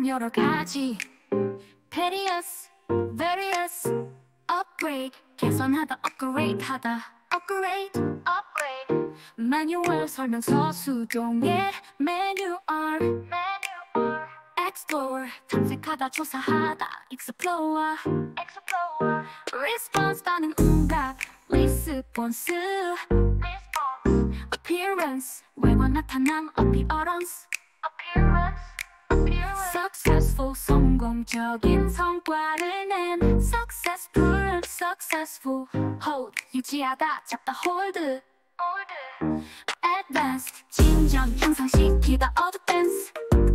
다양한 여러 가지 various, various upgrade 개선하다 upgrade 하다 upgrade, upgrade 매뉴얼 설명서 수종의 매뉴얼 매뉴얼 explore 탐색하다 조사하다 explore explore response 반응 응답 response response appearance 외관 나타남 appearance appearance appearance successful 성공적인 성과를 낸 successful successful hold 유지하다 잡다 hold advanced 진전 향상시키다 advance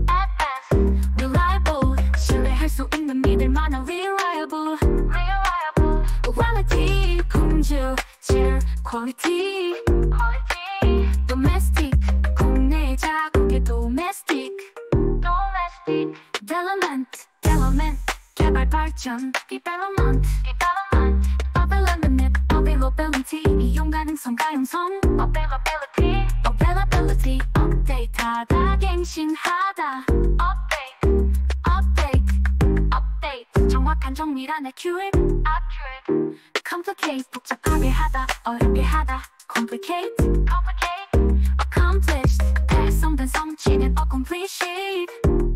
advanced reliable 신뢰할 수 있는 믿을 만한 reliable reliable quality 품질 질 quality quality domestic 국내 자국의 domestic domestic development development 개발 발전 development development availability availability 이용 가능성 가용성 availability availability update하다 갱신하다 update update update 정확한 정밀한 accurate accurate complicate 복잡하게 하다 어렵게 하다 complicate complicate accomplished 달성된 성취는 accomplished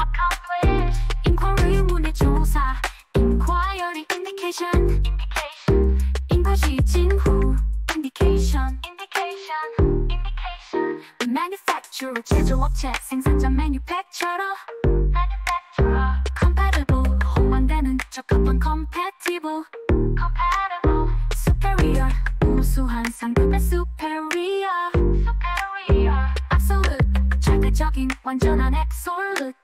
accomplished inquiry 문의 조사 inquiry indication indication 인과시 진후 indication indication indication manufacturer 제조업체 생산자 manufacturer manufacturer compatible 호환되는 적합한 compatible compatible superior 우수한 상급의 superior superior absolute 절대적인 완전한 absolute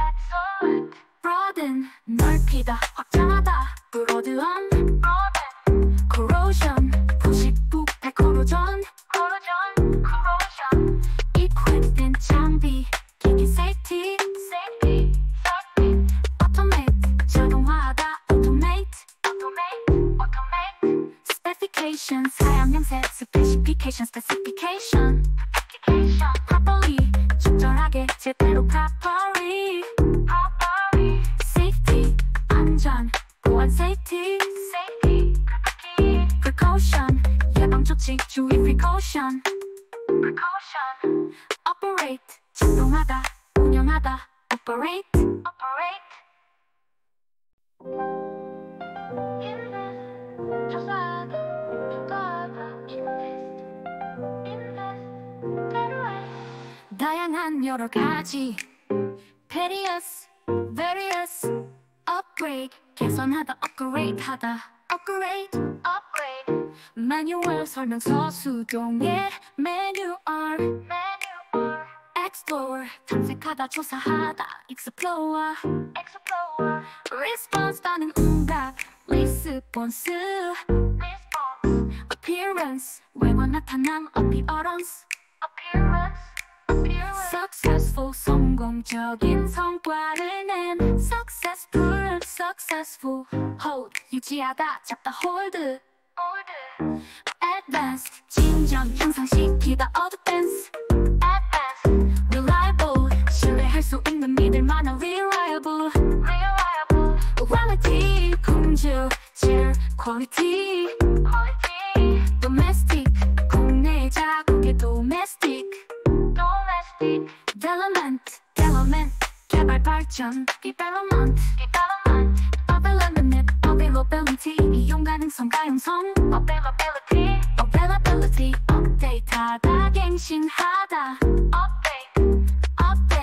absolute broaden 넓히다 확장하다 broaden broaden corrosion 부식 부패 corrosion corrosion corrosion equipment 장비 기기 safety specification 사양 양세 specification specification specification properly 적절하게 제대로 properly properly safety 안전 보안 safety safety precaution 예방 조치 주의 precaution precaution operate 작동하다 운영하다 operate operate invest 조사 한 여러 가지 various various upgrade 개선하다 upgrade 하다 upgrade upgrade 매뉴얼 설명서 수종의 매뉴얼 매뉴얼 explore 탐색하다 조사하다 explore explore response 반응 응답 response response appearance 외관 나타남 appearance successful 성공적인 성과를 낸 successful successful hold 유지하다 잡다 hold hold advanced 진전 향상시키다 advance advanced reliable 신뢰할 수 있는 믿을 만한 reliable reliable quality 품질 질 quality quality domestic 국내 자국의 domestic domestic development development 개발 발전 development development availability availability 이용 가능성 가용성 availability availability update하다 갱신하다 update update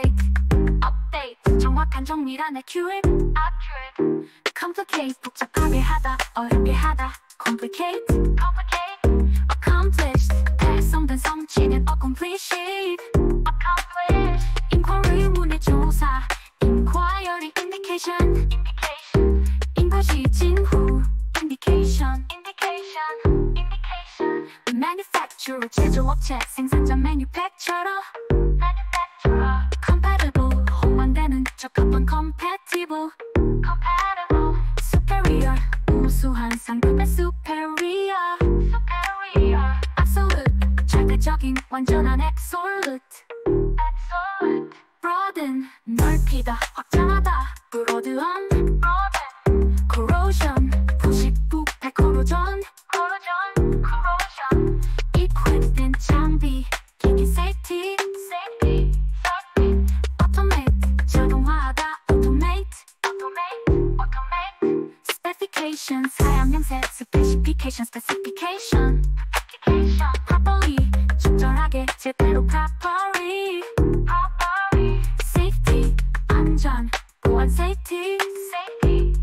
Update 정확한 정밀한 accurate accurate complicate 복잡하게 하다 어렵게 하다 complicate complicate accomplished 달성된 성취는 accomplished accomplished inquiry 문의 조사 inquiry indication indication 인과시 진후 indication indication indication manufacturer 제조업체 생산자 manufacturer 적합한 compatible compatible superior 우수한 상급의 superior superior absolute 절대적인 완전한 absolute absolute broaden 넓히 넓히다 확장하다 브로드한 corrosion 부식 부패 corrosion corrosion corrosion equipment 장비 기기 safety specification 사양 양세 specification specification specification properly 적절하게 제대로 properly properly safety 안전 보안 safety safety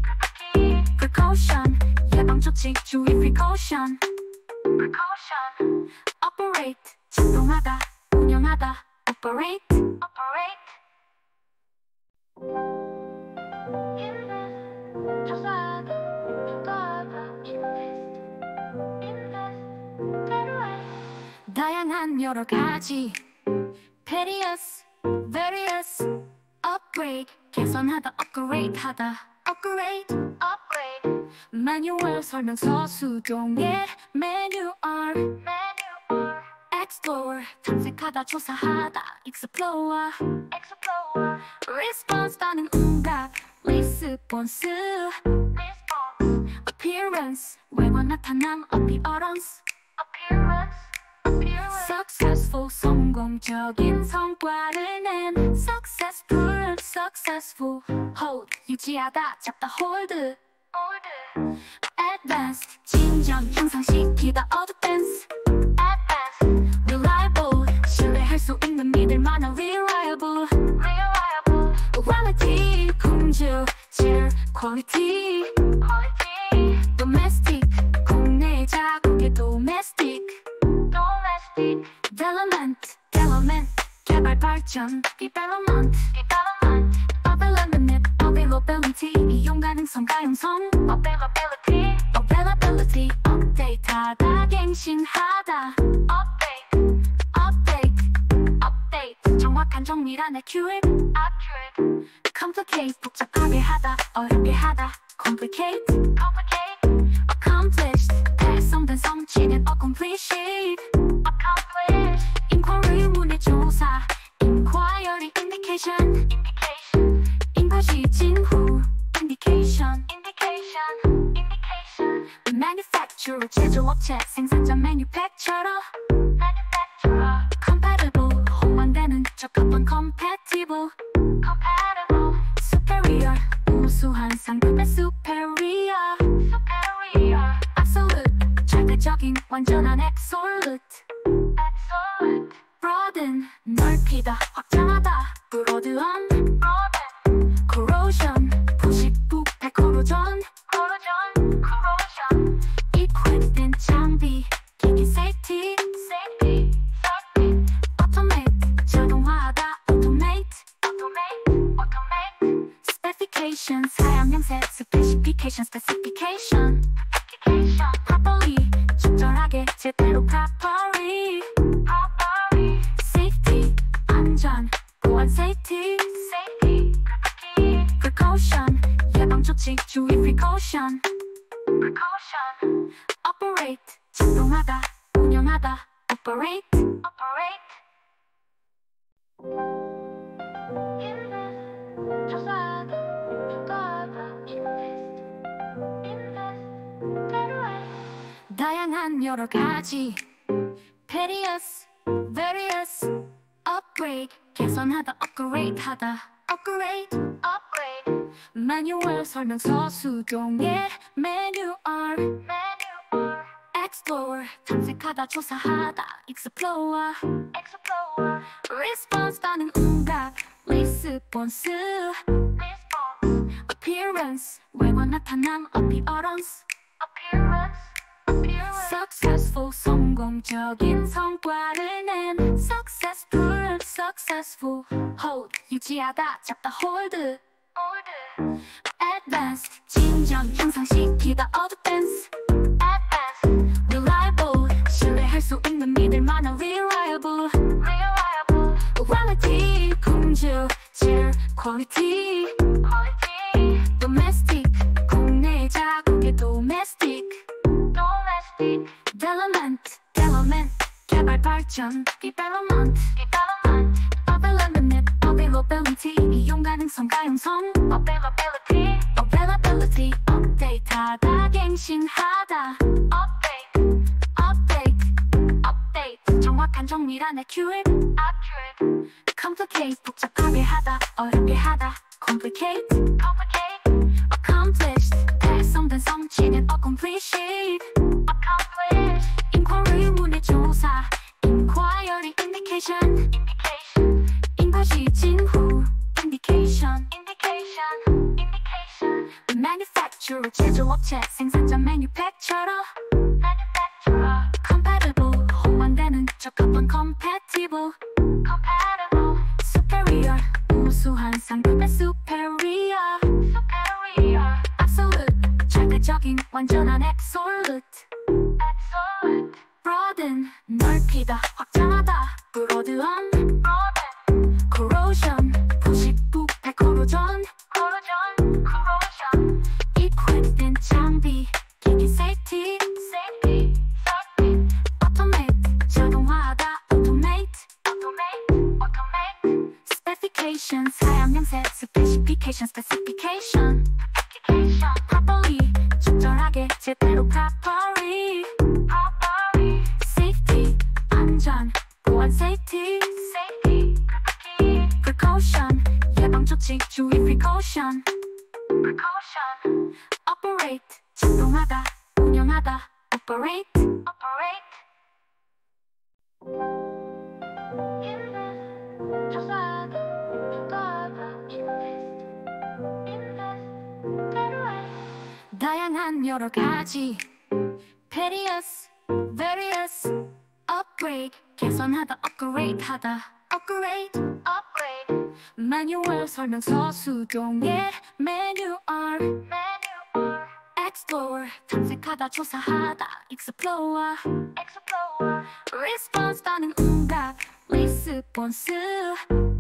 precaution 예방 조치 주의 precaution precaution operate 작동하다 운영하다 operate operate invest 다양한 여러 가지 various various upgrade 개선하다 upgrade 하다 upgrade upgrade 매뉴얼 설명서 수동의 매뉴얼 매뉴얼 explore 탐색하다 조사하다 explore explore response 반응 응답 response response appearance 외관 나타남 appearance appearance 성공적인 성과를 낸 successful successful hold 유지하다 잡다 hold hold advanced 진정 향상시키다 advance advanced reliable 신뢰할 수 있는 믿을 만한 reliable reliable quality 품질 질 quality quality domestic 국내 자국의 domestic domestic development development 개발 발전 development development availability availability 이용 가능성 가용성 availability availability update하다 갱신하다 update update update 정확한 정밀한 accurate accurate complicate 복잡하게 하다 어렵게 하다 complicate complicate accomplished 달성된 성취는 accomplished accomplished inquiry 문의 조사 inquiry indication indication 인과시 진후 indication indication indication manufacturer 제조업체 생산자 manufacturer manufacturer 적합한 compatible compatible superior 우수한 상품의 superior superior absolute 절대적인 완전한 absolute absolute broaden 넓히다 확장하다 broaden broaden corrosion 부식 부패 corrosion corrosion corrosion equipment 장비 기기 safety specification 사양 양세 specification specification specification properly 적절하게 제대로 properly properly safety 안전 보안 safety safety precaution 예방 조치 주의 precaution precaution operate 작동하다 운영하다 operate operate invest 조사 다양한 여러 가지 various various upgrade 개선하다 upgrade 하다 upgrade upgrade 매뉴얼 설명서 수동의 매뉴얼 매뉴얼 explore 탐색하다 조사하다 explore explore response 반응 응답 response response appearance 외관 나타남 appearance appearance appearance successful 성공적인 성과를 낸 successful successful hold 유지하다 잡다 hold hold advanced 진정 향상시키다 advance advanced reliable 신뢰할 수 있는 믿을 만한 reliable reliable quality 품질 질 quality quality domestic 국내 자국의 domestic domestic development development 개발 발전 development development availability availability 이용 가능성 가용성 availability availability 업데이트하다 갱신하다 update update Update 정확한 정밀한 accurate accurate complicate 복잡하게 하다 어렵게 하다 complicate complicate accomplished 달성된 성취는 accomplished accomplished inquiry 문의 조사 inquiry indication indication 인과시 진후 indication indication indication manufacturer 제조업체 생산자 manufacturer 호환되는 적합한 compatible compatible superior 우수한 상급의 superior superior absolute 절대적인 완전한 absolute absolute broaden 넓히다 확장하다 broaden broaden corrosion 부식 부패 corrosion corrosion corrosion equipment 장비 기기 safety specification 사양형세 specification specification specification properly 적절하게 제대로 properly properly safety 안전 보안 safety safety precaution 예방 조치 주의 precaution precaution operate 작동하다 운영하다 operate operate 조사 다양한 여러 가지 various, various upgrade 개선하다 upgrade 하다 upgrade upgrade 매뉴얼 설명서 수동의 매뉴얼 매뉴얼 explore 탐색하다 조사하다 explore explore response 반응 응답 response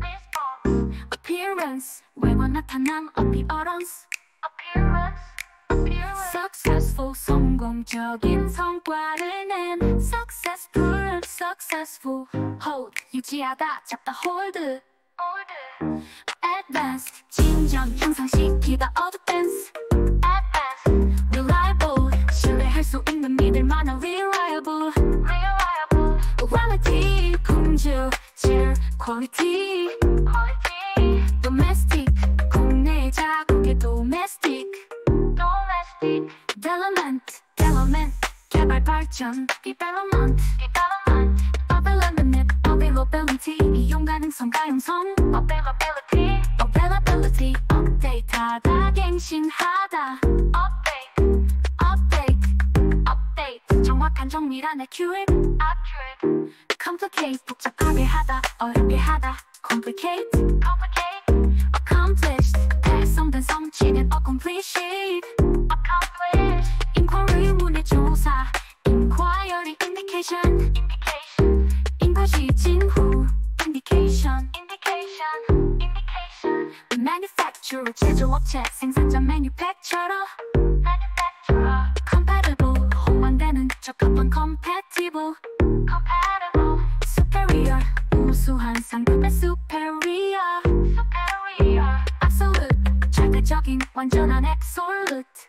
response appearance 외관 나타남 appearance appearance appearance successful 성공적인 성과를 낸 successful successful hold 유지하다 잡다 hold hold advanced 진정 향상시키다 advance advanced reliable 신뢰할 수 있는 믿을 만한 reliable reliable quality 품질 질 quality quality 개발 발전 development development availability availability 이용 가능성 가용성 availability availability 업데이트하다 갱신하다 update update update 정확한 정밀한 accurate accurate complicate 복잡하게 하다 어렵게 하다 complicate complicate accomplished 달성된 성취는 accomplished accomplished inquiry 문의 조사 inquiry indication 인과시 진후 indication manufacturer 제조업체 생산자 manufacturer compatible 호환되는 적합한 compatible superior 우수한 상급의 superior absolute 절대적인 완전한 absolute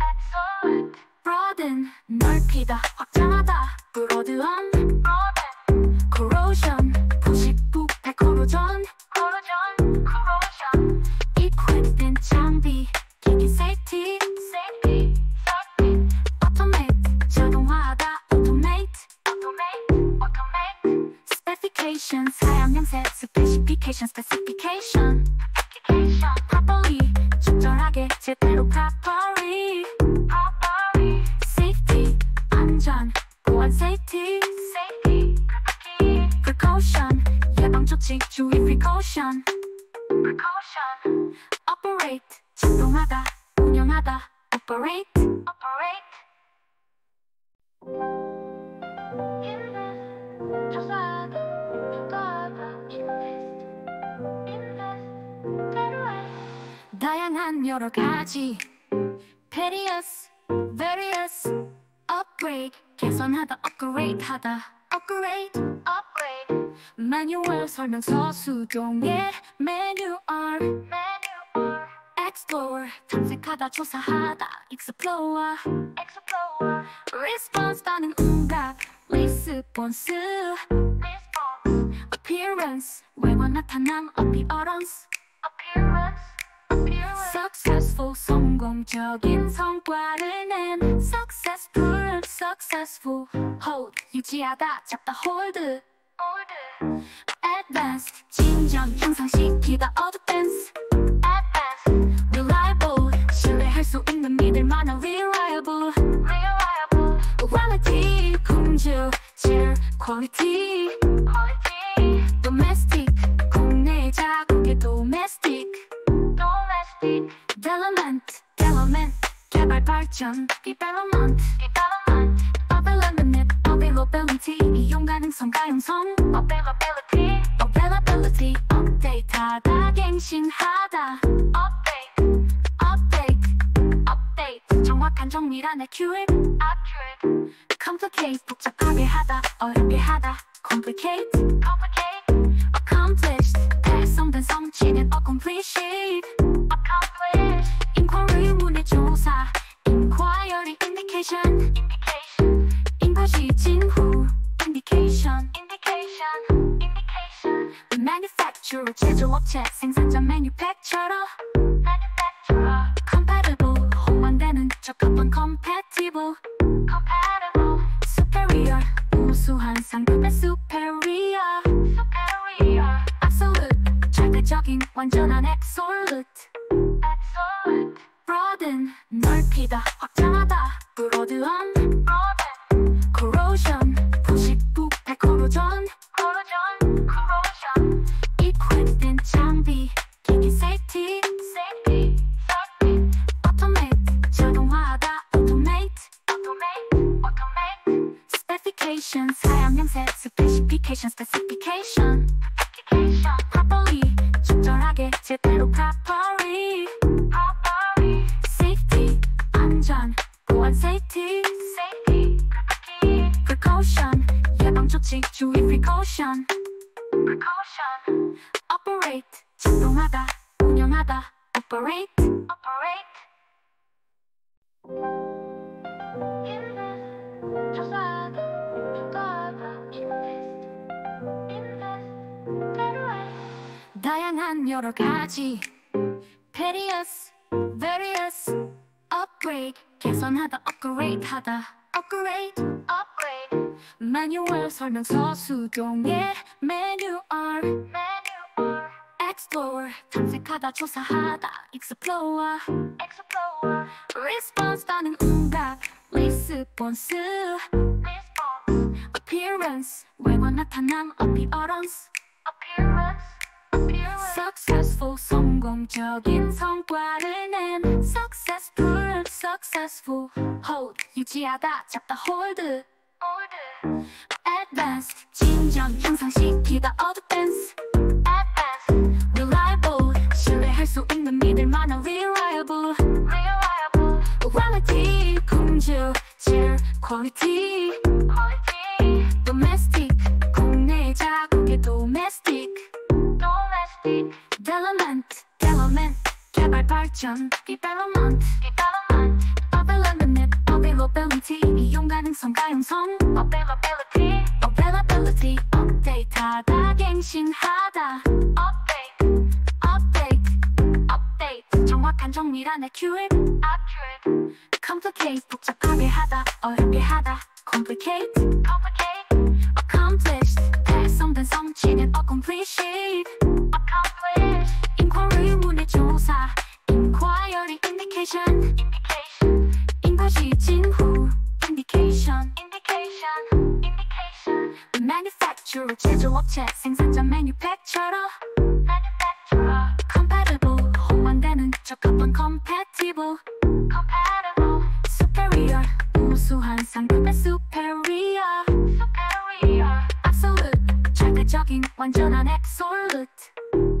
absolute broaden 넓히다 확장하다 broaden broaden corrosion 부식 부패 corrosion corrosion corrosion equipment 장비 기기 safety safety safety automate 자동화하다 automate automate automate specification 사양형세 specification specification specification properly 적절하게 제대로 properly 안전 보안 safety safety precaution 예방 조치 주의 precaution precaution operate 작동하다 운영하다 operate operate invest 조사하다 주도하다 invest invest terrorist 다양한 여러 가지 various various upgrade 개선하다 upgrade 하다 upgrade upgrade 매뉴얼 설명서 수종의 매뉴얼 Explore 탐색하다 조사하다 Explore Explore Response 반응 응답 Response Response Appearance 외관 나타남 Appearance Appearance Appearance Successful 성공적인 성과를 낸 Successful Successful Hold 유지하다 잡다 Hold Hold Advanced 진전 향상시키다 Advance Advanced Reliable 신뢰할 수 있는 믿을 만한 Reliable Reliable Quality 품질 질 Quality Quality 발전 Development Development Availability Availability 이용 가능성 가용성 Availability Availability 업데이트하다 갱신하다 Update Update Update 정확한 정밀한 accurate Accurate Complicate 복잡하게 하다 어렵게 하다 Complicate Complicate Indication 인과시 진후 Indication Indication Indication Manufacturer 제조업체 생산자 Manufacturer Manufacturer Compatible 호환되는 적합한 Compatible Compatible Superior 우수한 상급의 Superior Superior Absolute 절대적인 완전한 Absolute Absolute Broaden 넓히다 확장하다 Broaden Broaden Corrosion 부식 부패 Corrosion Corrosion Corrosion Equipped 된 장비 기기 Safety Safety Safety Automate 자동화하다 Automate Automate Automate Specification 사양 명세 Specification Specification Specification Properly 적절하게 제대로 Properly 안전 보안 Safety Safety Precaution 예방 조치 주의 Precaution Precaution Operate 작동하다 운영하다 Operate Operate Invest 조사하다 평가하다 Invest Invest Evaluate 다양한 여러 가지 Various Various Upgrade 개선하다 Upgrade 하다 Upgrade Upgrade 매뉴얼 설명서 수동의 매뉴얼 매뉴얼 Explore 탐색하다 조사하다 Explore Explore Response 반응 응답 Response Response Appearance 외관 나타남 Appearance Appearance Appearance Successful 성공적인 성과를 낸 Successful Successful Hold 유지하다 잡다 Hold Hold Advanced 진전 향상시키다 Advance Advanced Reliable 신뢰할 수 있는 믿을 만한 Reliable Reliable Quality 품질 질 Quality Quality Domestic 개발 발전 Development Development Availability Availability 이용 가능성 가용성 Availability Availability 업데이트하다 갱신하다 Update Update Update 정확한 정밀한 Accurate Accurate Complicate 복잡하게 하다 어렵게 하다 Complicate Complicate Accomplished 달성된 성취는 Accomplished Accomplished Inquiry 문의 조사 Inquiry Indication 인과시 진후 Indication Manufacturer 제조업체 생산자 Manufacturer Compatible 호환되는 적합한 Compatible Superior 우수한 상급의 Superior Absolute 절대적인 완전한 Absolute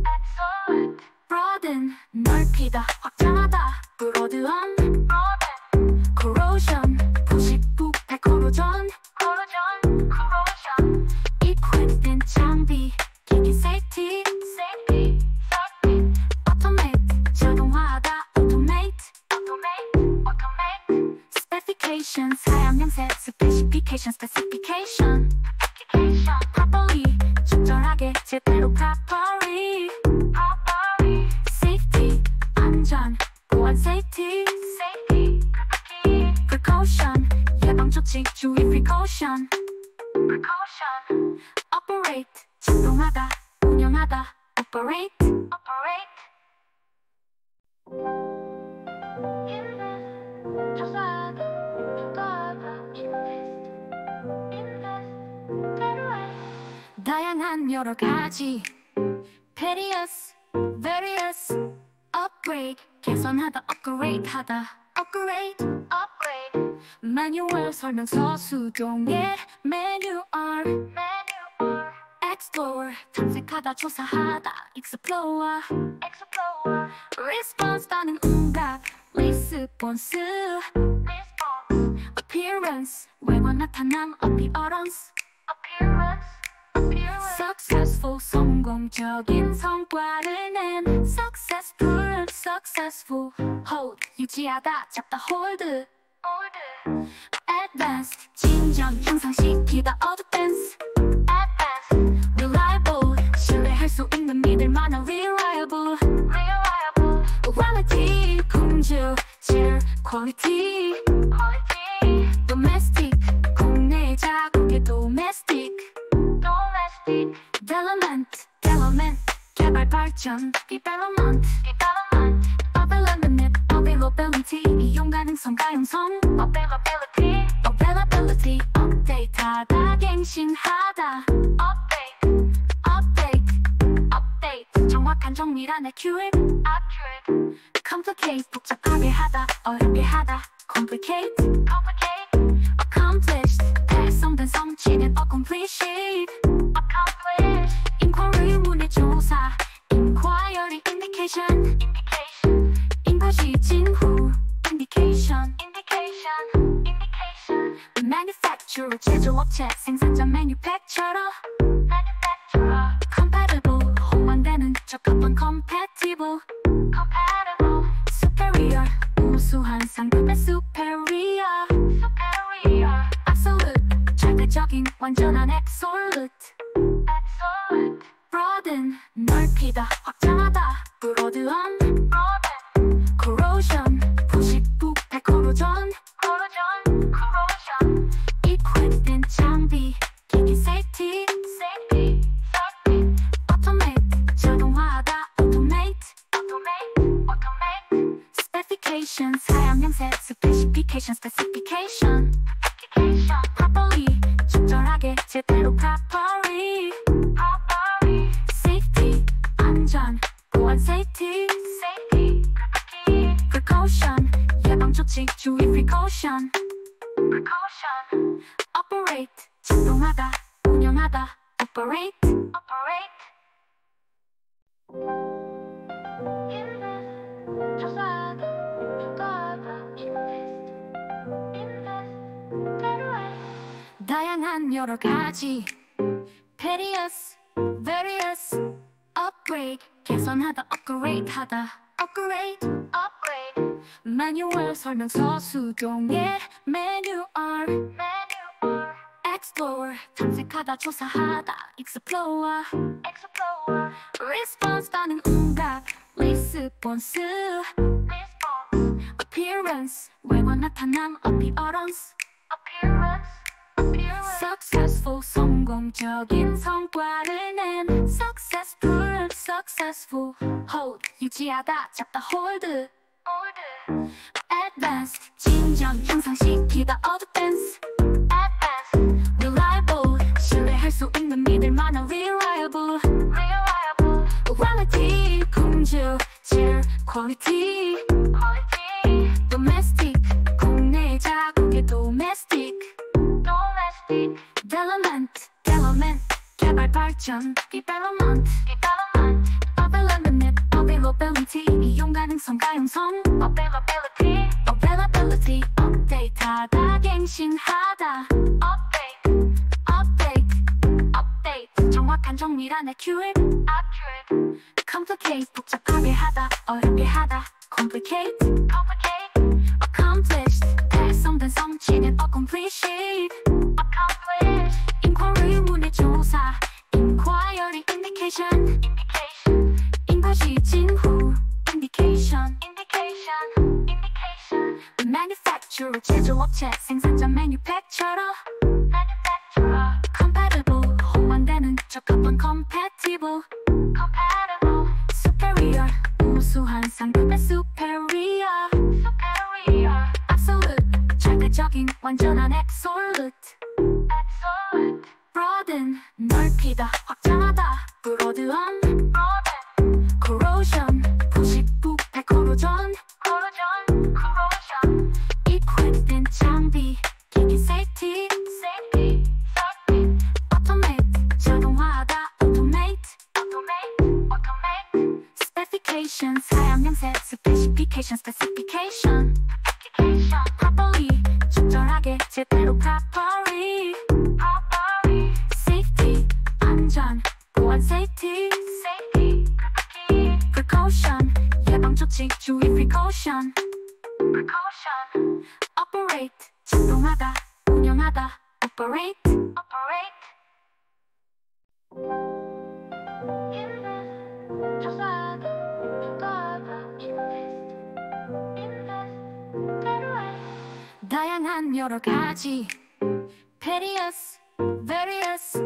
Absolute broaden 넓히다 확장하다 broaden broaden corrosion 부식부 백 corrosion corrosion corrosion equipped 장비 기기 safety safety safety automate 자동화하다 automate automate automate specification 사양명세 specification specification application properly 적절하게 제대로 properly properly 안전 보안 Safety Safety Precaution 예방 조치 주의 Precaution Precaution Operate 작동하다 운영하다 Operate Operate Invest 조사하다 주도하다 Invest Invest 때로해 다양한 여러 가지 Various Various Upgrade 개선하다 Upgrade 하다 Upgrade Upgrade 매뉴얼 설명서 수종의 매뉴얼 매뉴얼 Explore 탐색하다 조사하다 Explore Explore Response 따는 응답 Response Response Appearance 외관 나타남 Appearance Appearance Appearance Successful 성공적인 성과를 낸 Successful Successful Hold 유지하다 잡다 Hold Hold Advanced 진정 향상시키다 Advance Advanced Reliable 신뢰할 수 있는 믿을 만한 Reliable Reliable Quality 품질 질 Quality Quality Domestic 국내 자국의 Domestic Domestic Development Development 개발 발전 Development Development Availability Availability 이용 가능성 가용성 Availability Availability 업데이트하다 갱신하다 Update Update Update 정확한 정밀한 accurate Accurate Complicate 복잡하게 하다 어렵게 하다 Complicate Complicate Accomplished 달성된 성취는 Accomplished Accomplished Inquiry 문의 조사 Inquiry Indication Indication 인과시 진후 Indication Indication Indication Manufacturer 제조업체 생산자 Manufacturer 적합한 Compatible Compatible Superior 우수한 상급의 Superior Superior Absolute 절대적인 완전한 Absolute Absolute Broaden 넓히다 확장하다 Broaden Broaden Corrosion 부식 부패 Corrosion Corrosion Corrosion Equipped 장비 기기 Safety Specification 사양형세 Specification Specification Application Properly 적절하게 제대로 Properly Properly Safety 안전 보안 Safety Safety Precaution 예방 조치 주의 Precaution Precaution Operate 작동하다 운영하다 Operate Operate 조 다양한 여러 가지 Various Various Upgrade 개선하다 Upgrade 하다 Upgrade Upgrade 매뉴얼 설명서 수종의 매뉴얼 매뉴얼 Explore 탐색하다 조사하다 Explore Explore Response 따는 응답 Response Appearance 외관 나타남 Appearance Appearance Successful 성공적인 성과를 낸 Successful Successful Hold 유지하다 잡다 Hold Advanced 진정 향상시키다 Advance Advanced Reliable 신뢰할 수 있는 믿을 만한 Reliable Reliable Quality 품질 질 Quality Quality Domestic 국내 자국의 Domestic Domestic Development Development 개발 발전 Development Development Availability Availability 이용 가능성 가용성 Availability Availability 업데이트하다 갱신하다 Update Update Update 정확한 정밀한 accurate Accurate Complicate 복잡하게 하다 어렵게 하다 Complicate Complicate Accomplished 달성된 달성된 성취는 accomplished indication indication 인것이 진후 indication indication indication manufacturer 제조업체 생산자 manufacturer manufacturer compatible 호환되는 적합한 compatible compatible superior 우수한 상급의 superior superior absolute 절대적인 완전한 absolute absolute Broaden 넓히다 확장하다 broaden broaden corrosion 부식 부패 corrosion corrosion corrosion equipment 장비 기기 safety safety safety automate 자동화하다 automate automate automate specification 사양명세 specification specification specification properly 적절하게 제대로 properly 안전 보안 safety safety precaution 예방 조치 주의 precaution precaution operate 작동하다 운영하다 operate operate invest 조사하다 주도하다 invest invest 때로해 다양한 여러 가지 various various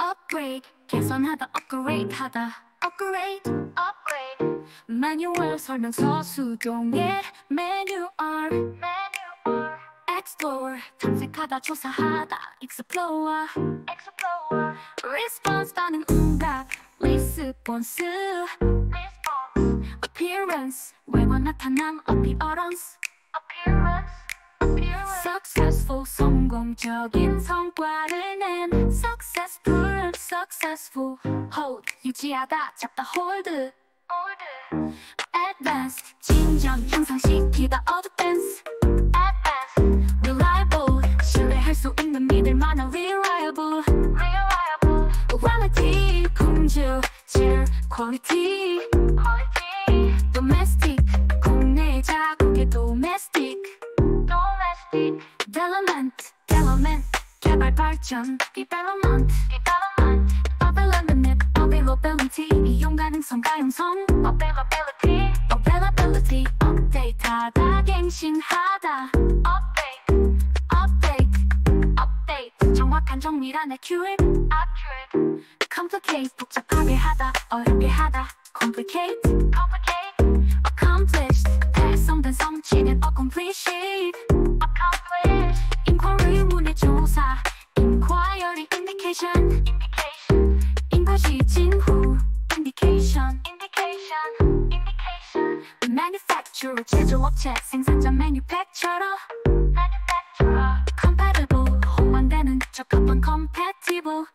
upgrade 개선하다 upgrade 하다 upgrade upgrade 매뉴얼 설명서 수동의 매뉴얼 매뉴얼 explore 탐색하다 조사하다 explore explore response 반응 응답 response response appearance 외관 나타남 appearance appearance appearance Successful 성공적인 성과를 낸 successful successful hold 유지하다 잡다 hold advanced 진전 향상시키다 advance advanced reliable 신뢰할 수 있는 믿을 만한 reliable reliable quality 품질 질 quality quality domestic 국내 자국의 domestic domestic development development 개발 발전 development development availability availability 이용 가능성 가용성 availability availability update하다 갱신하다 update update update 정확한 정밀한 accurate accurate complicate 복잡하게 하다 어렵게 하다 complicate complicate accomplished 달성된 성취는 accomplished accomplished Indication 인것이 진후 indication indication indication manufacturer 제조업체 생산자 manufacturer manufacturer compatible 호환되는 적합한 compatible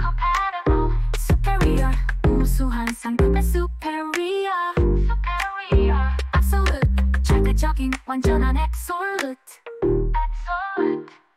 compatible superior 우수한 상급의 superior superior absolute 절대적인 완전한 absolute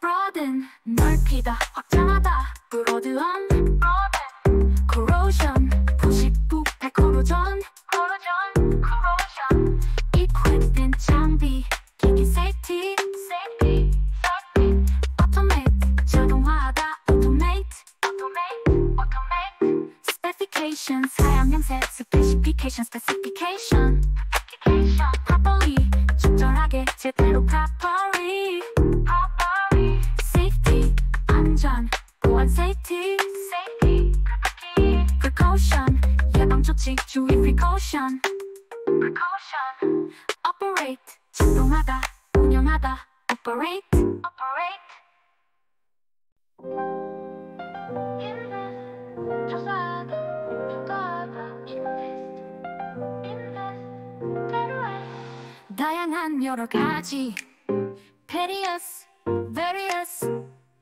broaden 넓히다 확장하다 broaden broaden corrosion 부식 부패 corrosion corrosion corrosion equipment 장비 기기 safety safety safety automate 자동화하다 automate automate automate specification 사양명세 specification specification specification properly 적절하게 제대로 properly 보안 safety safety precaution 예방 조치 주의 precaution precaution operate 작동하다 운영하다 operate operate invest 조사하다 주도하다 invest invest 때로해 다양한 여러 가지 various various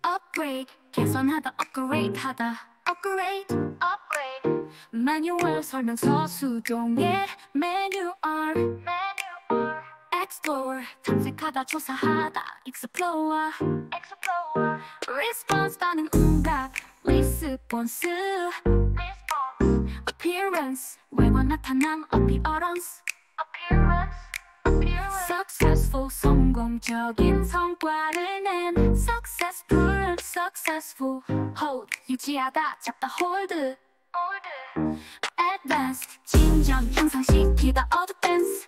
upgrade 개선하다 upgrade 하다 upgrade upgrade 매뉴얼 설명서 수동의 매뉴얼 매뉴얼 explore 탐색하다 조사하다 explore explore response 반응 응답 response response appearance 외관 나타남 appearance appearance appearance Successful 성공적인 성과를 낸 successful successful hold 유지하다 잡다 hold advanced 진정 향상시키다 advance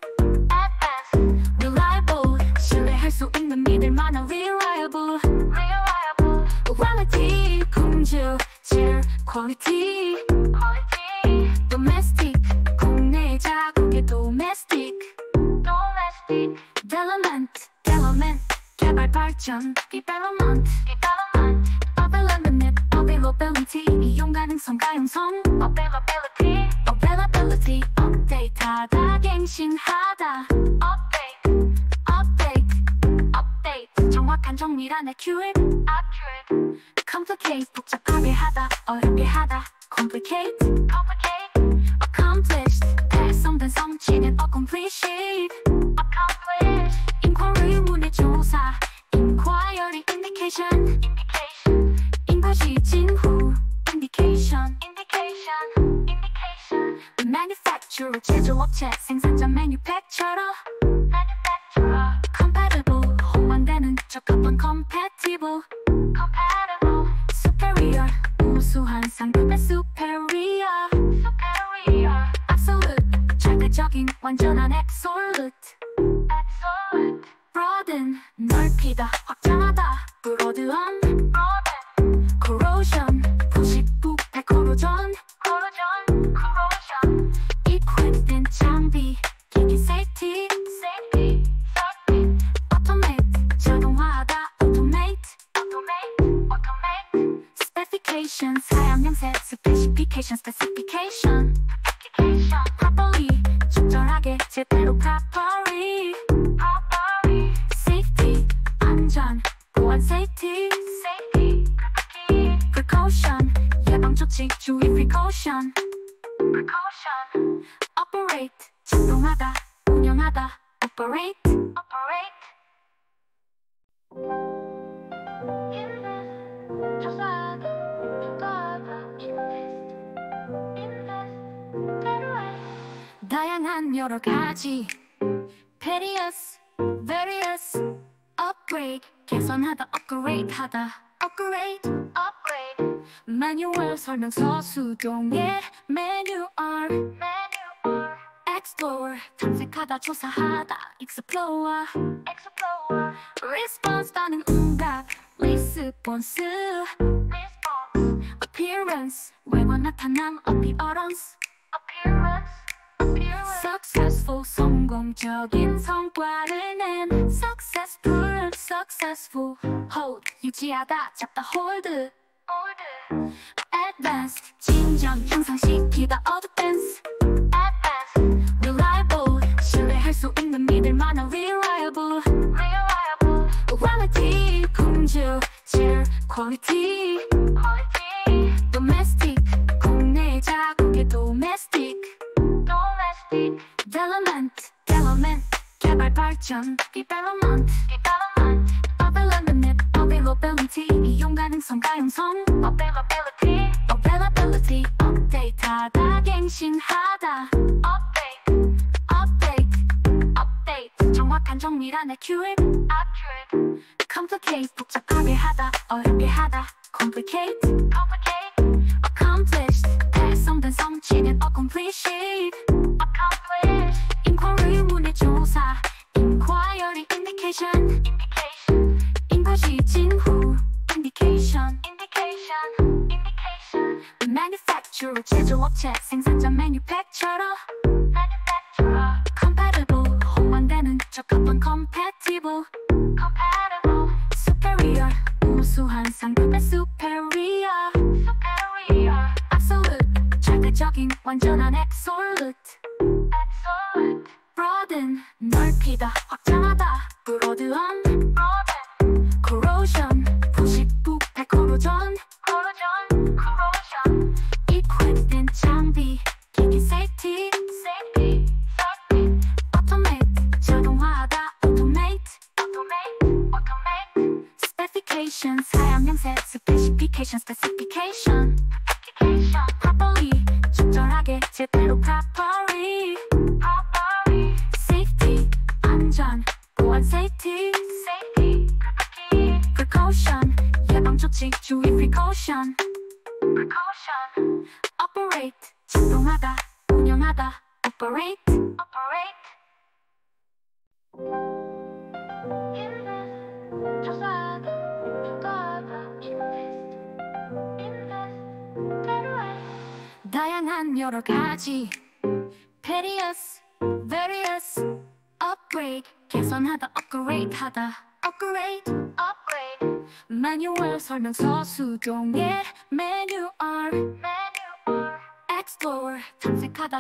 advanced reliable 신뢰할 수 있는 믿을 만한 reliable reliable quality 품질 질 quality quality domestic 국내 자국의 domestic domestic development development 개발 발전 development development availability availability 이용 가능성 가용성 availability availability update하다 갱신하다 update update update 정확한 정리란 accurate accurate complicate 복잡하게 하다 어렵게 하다 complicate complicate accomplished 달성된 성취는 accomplished accomplished inquiry 문의 조사 inquiry indication indication 인과시 진후 indication indication indication manufacturer 제조업체 생산자 manufacturer manufacturer 적합한 compatible compatible superior 우수한 상급의 superior superior absolute 절대적인 완전한 absolute absolute broaden 넓히다 확장하다 broaden broaden specification specification application properly 적절하게 제대로 properly properly safety 안전 보안 safety safety precaution 예방 조치 주의 precaution precaution operate 작동하다 운영하다 operate operate 다양한 여러 가지 various various upgrade 개선하다 upgrade 하다 upgrade upgrade 매뉴얼 설명서 수동의 매뉴얼 매뉴얼 explore 탐색하다 조사하다 explore explore response 하는 응답 response response appearance 외관 나타남 appearance appearance appearance successful 성공적인 성과를 낸 successful successful hold 유지하다 잡다 hold hold advanced 진정 향상시키다 advance advanced reliable 신뢰할 수 있는 믿을 만한 reliable reliable quality 품질 질 quality quality domestic 국내 자국의 domestic domestic development development 개발 발전 development development availability availability 이용 가능성 가용성 availability availability update하다 갱신하다 update update update 정확한 정리란 accurate accurate complicate 복잡하게 하다 어렵게 하다 complicate complicate accomplished 달성된 성취는 accomplished accomplished inquiry 문의 조사 inquiry indication indication 인과시 진후 indication indication indication manufacturer 제조업체 생산자 manufacturer 완전한 absolute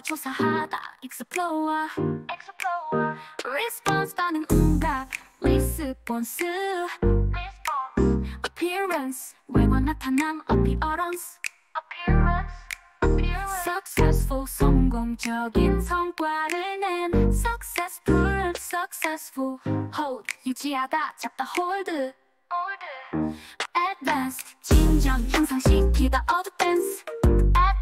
조사하다 explore explore response 따는 응답 response response appearance 외관 나타남 appearance appearance appearance successful 성공적인 성과를 낸 successful successful hold 유지하다 잡다 hold hold advanced 진정 향상시키다 advance advanced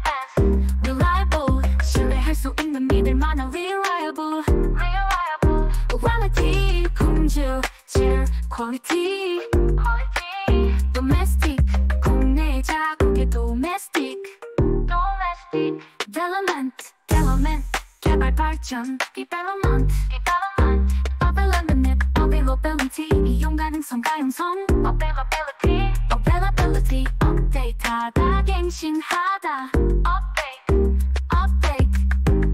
reliable 신뢰 할 수 있는 믿을 만한 reliable reliable quality 품질 질 quality quality domestic 국내 자국의 domestic domestic development development 개발 발전 development development availability availability 이용 가능성 가용성 availability availability update하다 갱신하다 update update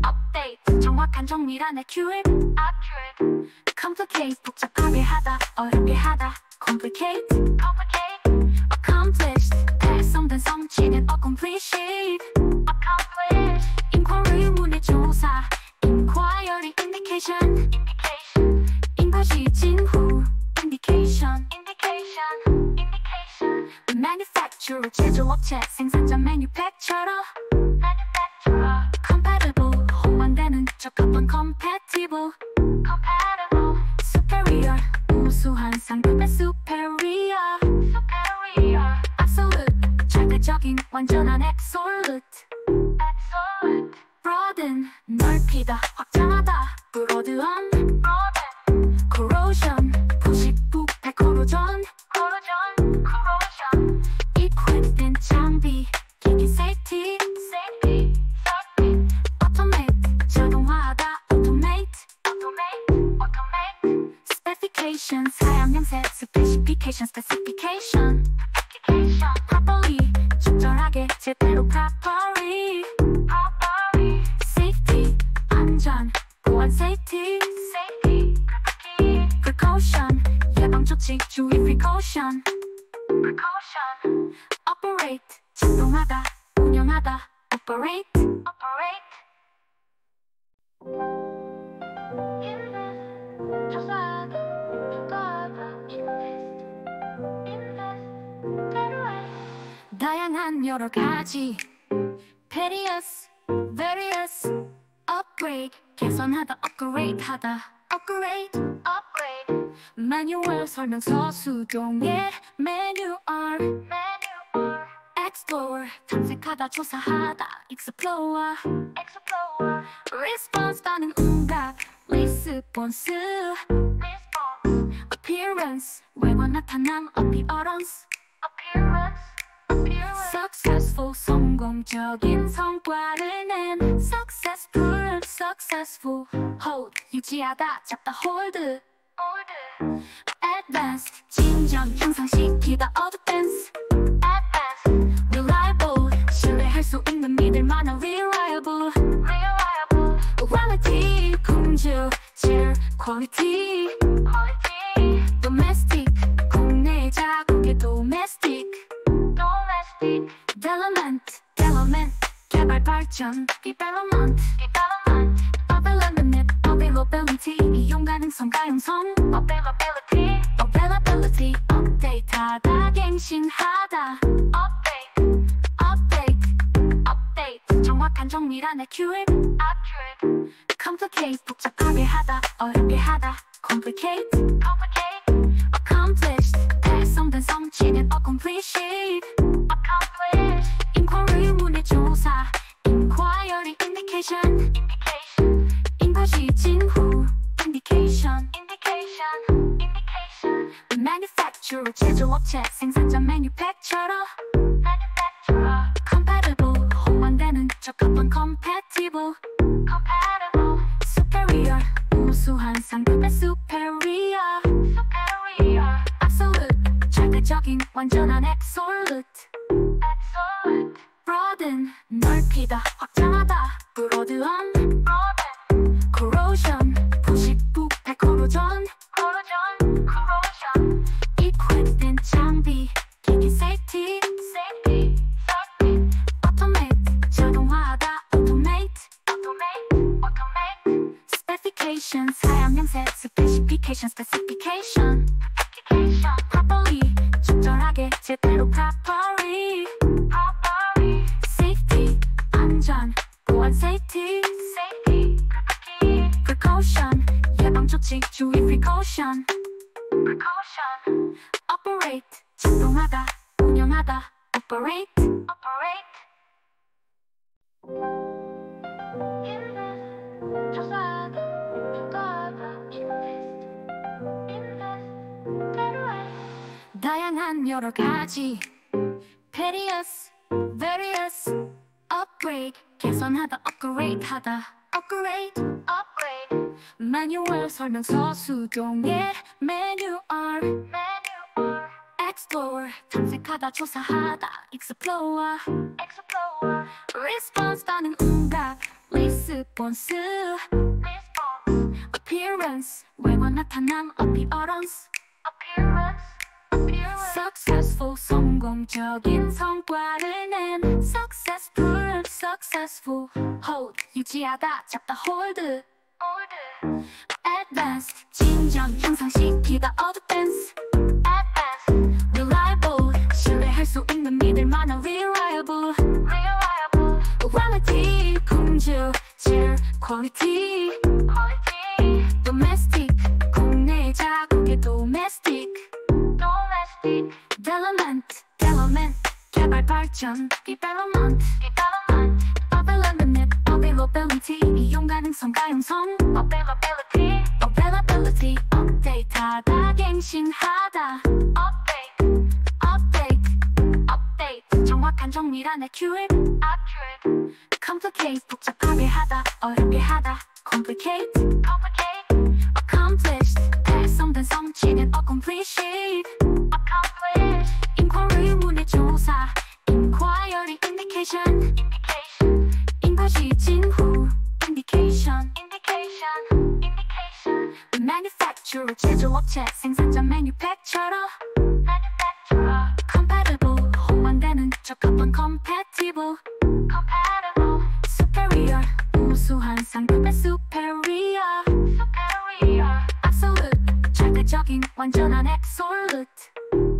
update 정확한 정밀한 accurate accurate complicate 복잡하게 하다 어렵게 하다 complicate complicate accomplished 달성된 성취는 accomplished accomplished inquiry 문의 조사 inquiry indication indication 인파시 진후 indication indication indication manufacturer 제조업체 생산자 manufacturer manufacturer 적합한 compatible compatible superior 우수한 상품의 superior superior absolute 절대적인 완전한 absolute absolute 조사하다 explore explore response 따는 응답 response response appearance 외관 나타남 appearance appearance appearance successful 성공적인 성과를 낸 successful successful hold 유지하다 잡다 hold hold advanced 진정 향상시키다 advance advanced 할 수 있는 믿을 만한 reliable reliable quality 품질 질 quality quality domestic 국내 자국의 domestic domestic development development 개발 발전 development development availability availability 이용 가능성 가용성 availability availability update하다 갱신하다 update update update 정확한 정밀한 accurate accurate complicate 복잡하게 하다 어렵게 하다 complicate complicate accomplished 달성된 성취는 accomplished accomplished inquiry 문의 조사 inquiry indication indication 인파시 진후 indication indication indication manufacturer 제조업체 생산자 manufacturer manufacturer 적합한 compatible compatible superior 우수한 상급의 superior superior absolute 절대적인 완전한 absolute absolute broaden 넓히다 확장하다 broaden 다 조사하다 explore explore response 반응 응답 response response appearance 외관 나타남 appearance appearance appearance successful 성공적인 성과를 낸 successful successful hold 유지하다 잡다 hold hold advanced 진정 향상시키다 advance advanced 수 있는 믿을 만한 reliable reliable quality 품질 quality quality domestic 국내 자국의 domestic domestic development development 개발 발전 development development availability availability 이용 가능성 가용성 availability availability update하다 갱신하다 update update update 정확한 정밀한 accurate accurate complicate 복잡하게 하다 어렵게 하다 complicate complicate accomplished 달성된 성취는 accomplish it accomplish inquiry 문의 조사 inquiry indication indication 인과시 진후 indication indication indication manufacturer 제조업체 생산자 manufacturer manufacturer 적합한 compatible compatible superior 우수한 상급의 superior superior absolute 절대적인 완전한 absolute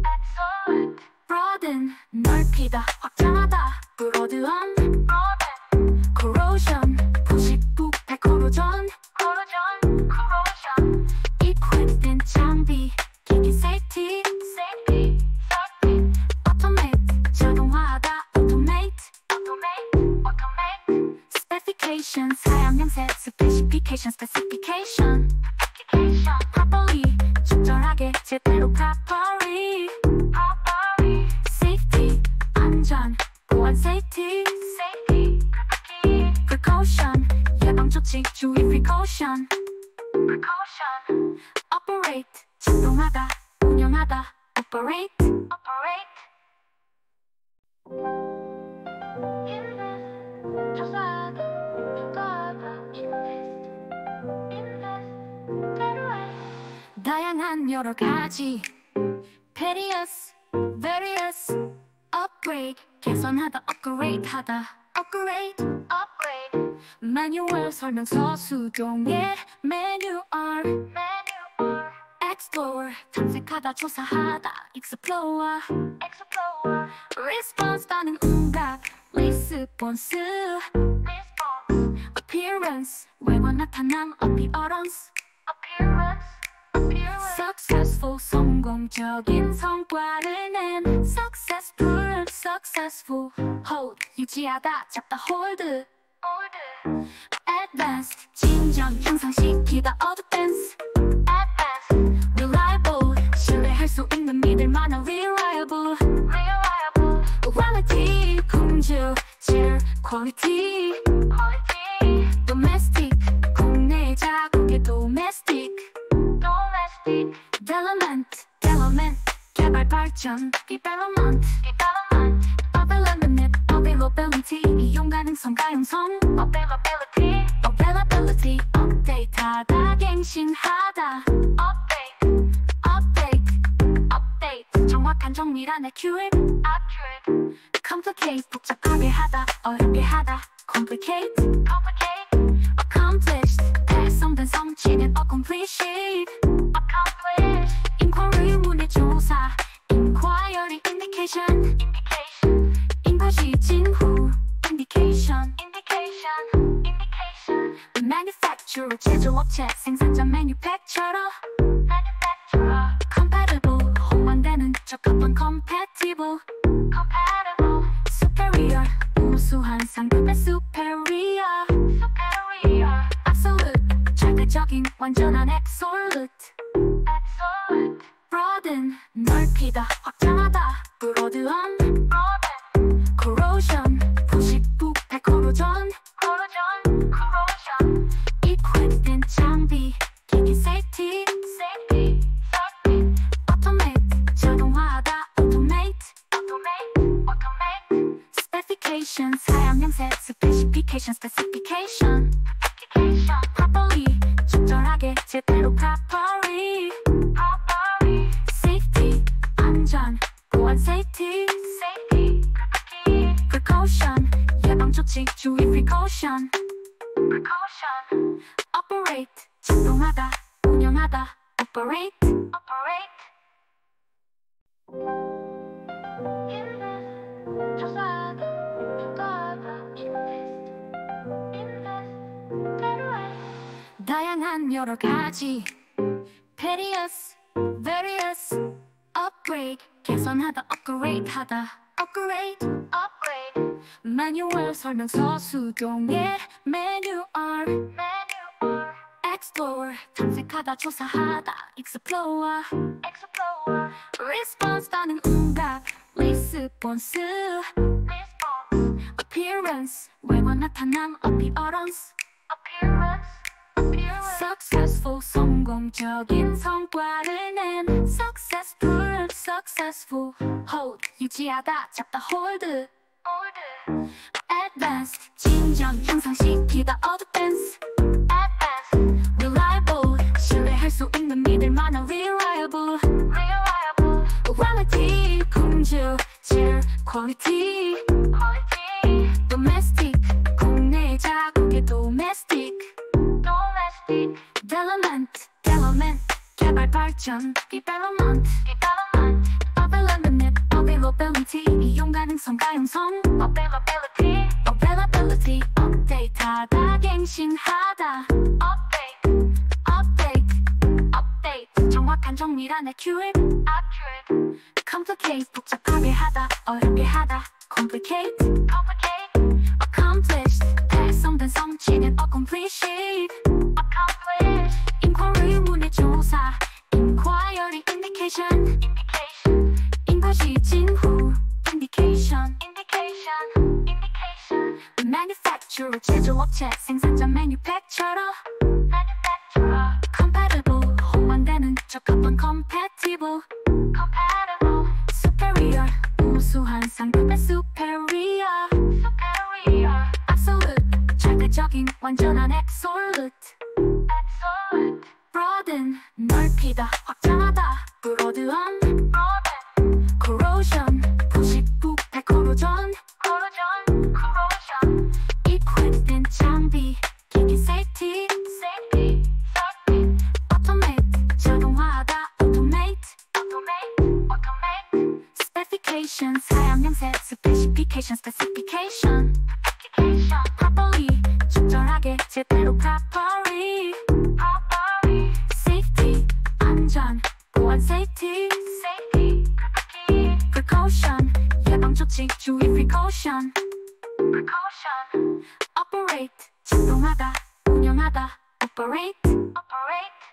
absolute broaden 넓히다 확장하다 broaden broaden corrosion 부식 부패 corrosion corrosion corrosion equipment 장비 기기 safety application specification. 탐색하다 조사하다 explore explore response 반응 응답 response response appearance 외관 나타남 appearance appearance appearance successful 성공적인 성과를 낸 successful successful hold 유지하다 잡다 hold hold advanced 진정 향상시키다 advance advanced 수 있는 믿을 만한 reliable reliable quality 품질 quality quality domestic 국내 자국의 domestic domestic development development 개발 발전 development development availability availability 이용 가능성 가용성 availability availability 업데이트하다 갱신하다 update update update 정확한 정밀한 accurate accurate complicate 복잡하게 하다 어렵게 하다 complicate complicate accomplished 달성된 성취는 accomplished accomplished inquiry 문의 조사 inquiry indication indication 인과시 진후 indication indication indication manufacturer 제조업체 생산자 manufacturer 적합한 compatible compatible superior 우수한 상급의 superior superior absolute 절대적인 완전한 absolute absolute broaden 넓히다 확장하다 broaden broaden corrosion 부식 부패 corrosion corrosion corrosion equipment 장비 기기 safety specification 사양형세 specification specification specification properly 적절하게 제대로 properly safety 안전 보안 safety precaution 예방 조치 주의 precaution operate 작동하다 운영하다 operate 다양한 여러 가지 various various upgrade 개선하다 upgrade 하다 upgrade upgrade 매뉴얼 설명서 수동의 매뉴얼 매뉴얼 explore 탐색하다 조사하다 explore explore response 따는 응답 response response appearance 외관 나타남 appearance appearance appearance Successful 성공적인 성과를 낸 successful successful hold 유지하다 잡다 hold hold advanced 진정 향상시키다 advance advanced reliable 신뢰할 수 있는 믿을 만한 reliable reliable quality 품질 질 quality quality domestic 국내 자국의 domestic domestic development development 개발 발전 development development availability availability 이용 가능성 가용성 availability availability 업데이트하다 갱신하다 update update update 정확한 정밀한 accurate accurate complicate 복잡하게 하다 어렵게 하다 complicate complicate accomplished 달성된 성취는 accomplished accomplished inquiry 문의 조사 inquiry indication indication 인과시 진후 indication indication indication manufacturer 제조업체 생산자 manufacturer 호환되는 적합한 compatible compatible superior 우수한 상급의 superior superior absolute 절대적인 완전한 absolute absolute broaden 넓히다 확장하다 broaden broaden corrosion 부식 부패 corrosion corrosion corrosion equipment 장비 기기 safety specification 사양형세 specification specification specification properly 적절하게 제대로 properly properly safety 안전 보안 safety safety precaution 예방 조치 주의 precaution precaution operate 작동하다 운영하다 operate operate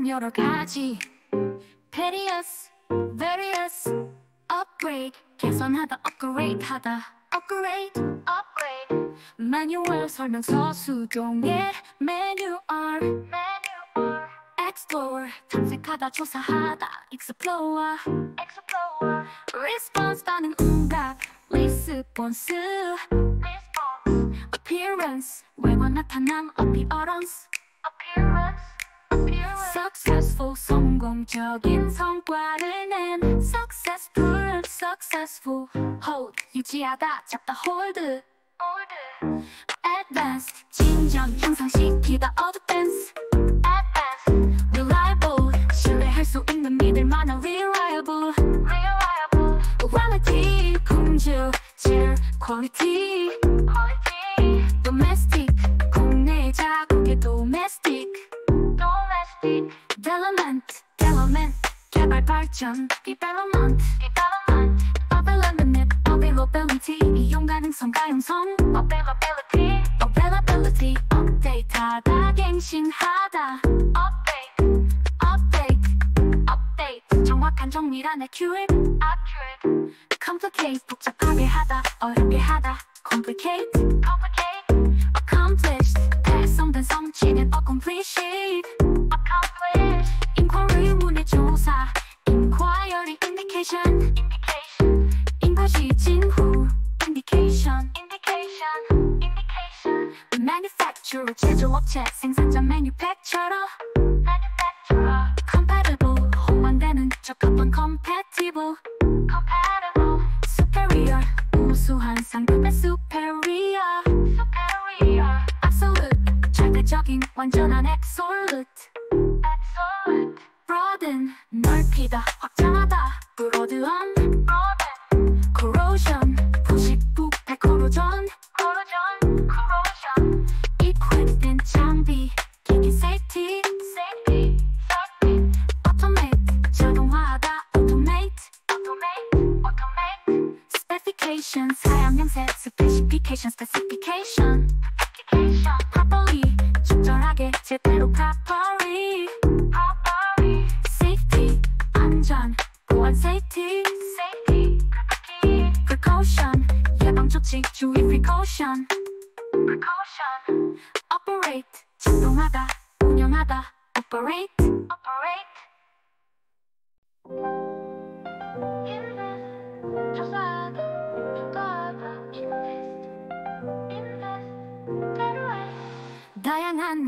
다양한 여러 가지 various various upgrade 개선하다 upgrade하다 upgrade upgrade 매뉴얼 설명서 수종의 매뉴얼 매뉴얼 explore 탐색하다 조사하다 explore explore response 반응 응답 response response appearance 외관 나타남 appearance appearance appearance successful 성공적인 성과를 낸 successful successful hold 유지하다 잡다 hold advanced 진전 향상시키다 advance advanced reliable 신뢰할 수 있는 믿을 만한 reliable reliable quality 품질 질 quality quality domestic 국내 자국의 domestic domestic development development 개발 발전 development development availability availability 이용 가능성 가용성 availability availability update하다 갱신하다 update update update 정확한 정밀한 accurate accurate complicate 복잡하게 하다 어렵게 하다 complicate complicate accomplished 달성된 성취는 accomplished accomplished inquiry 문의 조사 inquiry indication indication 인파시 진후 indication indication indication manufacturer 제조업체 생산자 manufacturer manufacturer compatible 호환되는 적합한 compatible compatible superior 우수한 상급의 superior superior absolute 절대적인 완전한 absolute absolute broaden 넓히다 확장하다 broaden broaden corrosion 부식 부패 corrosion corrosion corrosion equipped 장비 기기 safety specification 사양 양세 specification specification specification properly 적절하게 제대로 properly properly safety 안전 보안 safety safety precaution 예방 조치 주의 precaution precaution operate 작동하다 운영하다 operate operate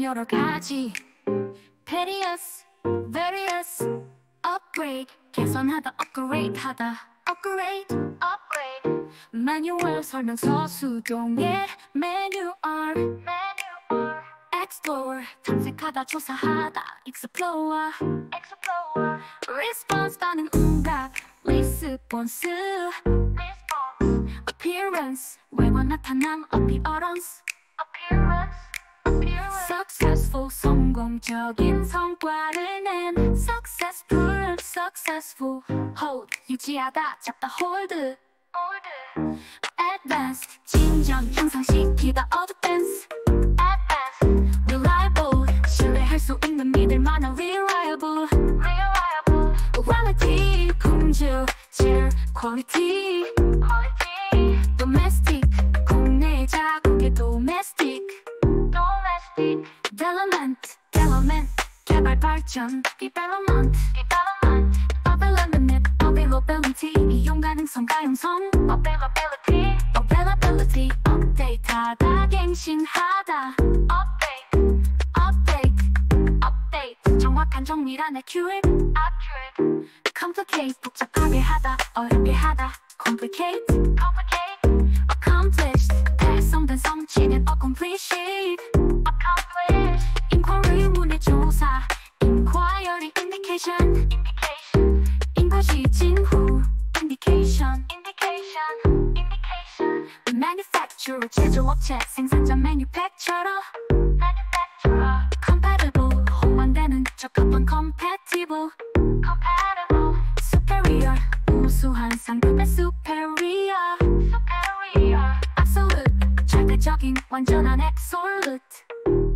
여러 가지 various various upgrade 개선하다 upgrade하다 upgrade upgrade 매뉴얼 설명서 수종의 매뉴얼 매뉴얼 explore 탐색하다 조사하다 explore explore response 반응 응답 response response appearance 외관 나타남 appearance appearance appearance successful 성공적인 성과를 낸 successful successful hold 유지하다 잡다 hold advanced 진전 향상시키다 advance advanced reliable 신뢰할 수 있는 믿을 만한 reliable reliable quality 품질 질 quality quality domestic 국내 자국의 domestic domestic development development 개발 발전 development development availability availability 이용 가능성 가용성 availability availability update하다 갱신하다 update update update 정확한 정밀한 accurate accurate complicate 복잡하게 하다 어렵게 하다 complicate complicate accomplished 달성된 성취는 accomplished accomplished inquiry 문의 조사 inquiry indication indication 인파시 진후 indication indication indication manufacturer 제조업체 생산자 manufacturer manufacturer 적합한 compatible compatible superior 우수한 상급의 superior superior absolute 차별적인 완전한 absolute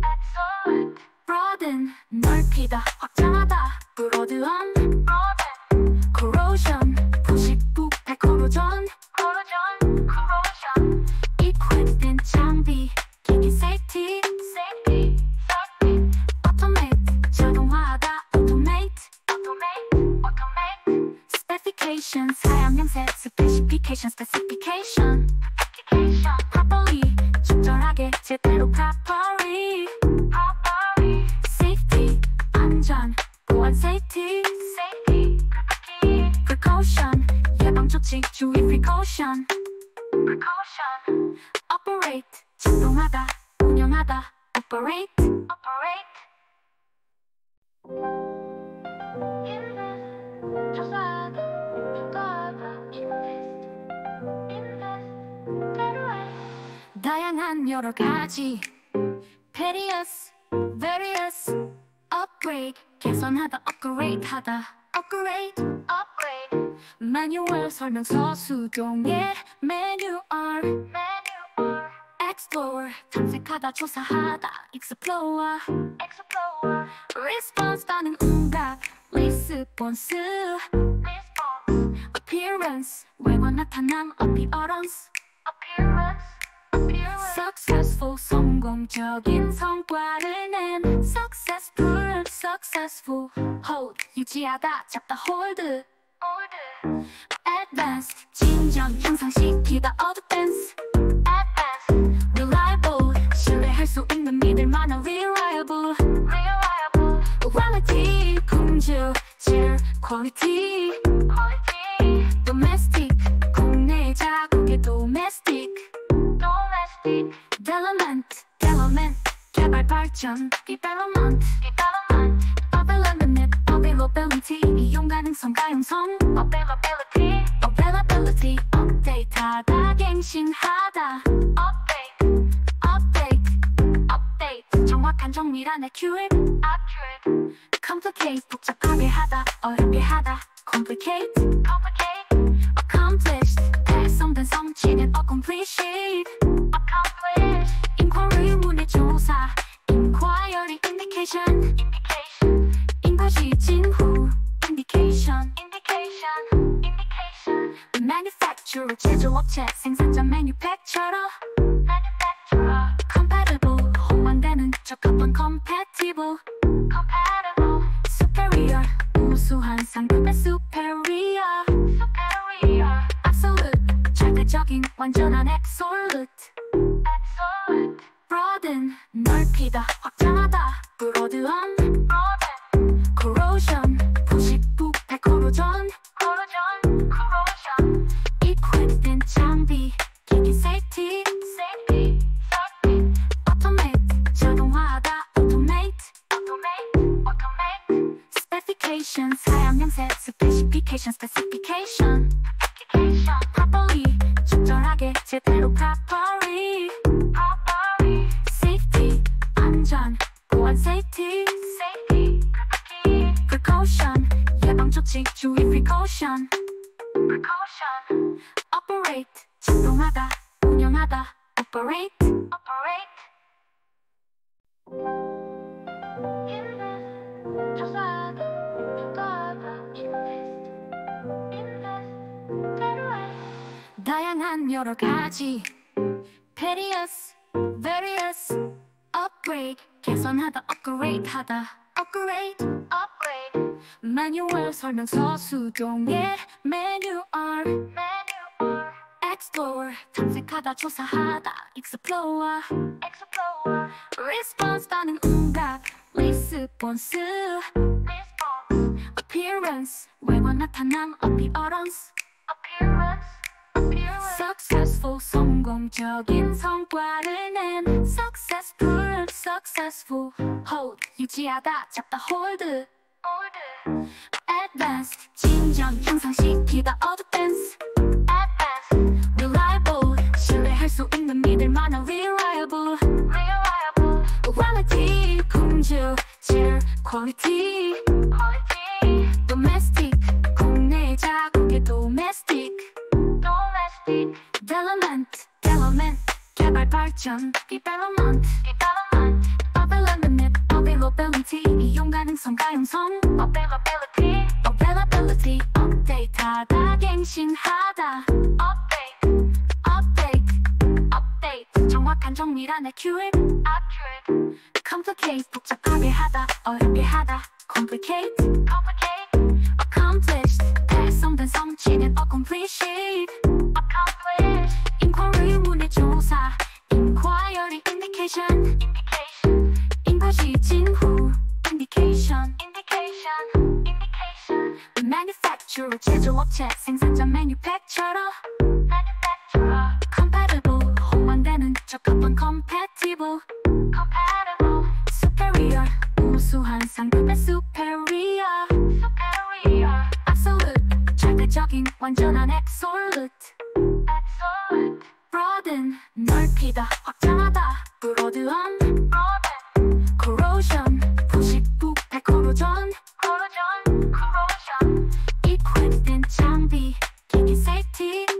absolute broaden 넓히다 확장하다 broaden broaden corrosion 부식부 corrosion corrosion corrosion equipment 장비 기기 safety specification 사양명세 specification specification application properly 적절하게 제대로 properly safety 안전 보안 safety precaution 예방 조치 주의 precaution precaution operate 작동하다 운영하다 operate operate 조 다양한 여러 가지 various, various upgrade 개선하다 upgrade하다 upgrade, upgrade 매뉴얼 설명서 수동의 매뉴얼 매뉴얼 explore 탐색하다 조사하다 explore explore response 반응 응답 response response appearance 외관 나타남 appearance successful 성공적인 성과를 낸 successful successful hold 유지하다 잡다 hold hold advanced 진전 향상시키다 advance advanced reliable 신뢰할 수 있는 믿을 만한 reliable reliable quality 품질 질 quality quality domestic 국내 자국의 domestic domestic development development 개발 발전 development development availability availability 이용 가능성 가용성 availability availability update하다 갱신하다 update update update 정확한 정밀한 accurate accurate complicate 복잡하게 하다 어렵게 하다 complicate complicate accomplished 달성된 성취는 accomplish it accomplish inquiry 문의 조사 inquiry indication indication 인과시 진후 indication indication indication manufacturer 제조업체 생산자 manufacturer 적합한 compatible compatible superior 우수한 상품의 superior superior absolute 절대적인 완전한 absolute absolute broaden 넓히다 확장하다 broaden broaden corrosion 부식부 corrosion corrosion corrosion equipment 장비 기기 safety specification 사양명세 specification specification application properly 적절하게 제대로 properly properly safety 안전 보안 safety safety precaution 예방 조치 주의 precaution precaution operate 작동하다 운영하다 operate operate invest 조 다양한 여러 가지 various various upgrade 개선하다 upgrade하다 upgrade upgrade 매뉴얼 설명서 수동의 매뉴얼 매뉴얼 explore 탐색하다 조사하다 explore explore response 반응 응답 response response appearance 외관 나타남 appearance appearance appearance Successful 성공적인 성과를 낸 successful successful hold 유지하다 잡다 hold advanced 진전 향상시키다 advance advanced reliable 신뢰할 수 있는 믿을 만한 reliable reliable quality 품질 질 quality quality domestic 국내 자국의 domestic domestic development development 개발 발전 발전 development development availability availability 이용 가능성 가용성 availability availability 업데이트하다 갱신하다 update update update 정확한 정밀한 accurate accurate complicate 복잡하게 하다 어렵게 하다 complicate complicate accomplished 달성된 성취는 accomplished accomplished inquiry 문의 조사 inquiry indication indication 인과시 진후 indication indication indication manufacturer 제조업체 생산자 manufacturer manufacturer compatible 호환되는 적합한 compatible compatible superior 우수한 상급의 superior superior absolute 절대적인 완전한 absolute absolute broaden 넓히다 확장하다 broaden broaden corrosion 부식 부패 corrosion corrosion corrosion equipment 장비 기기 safety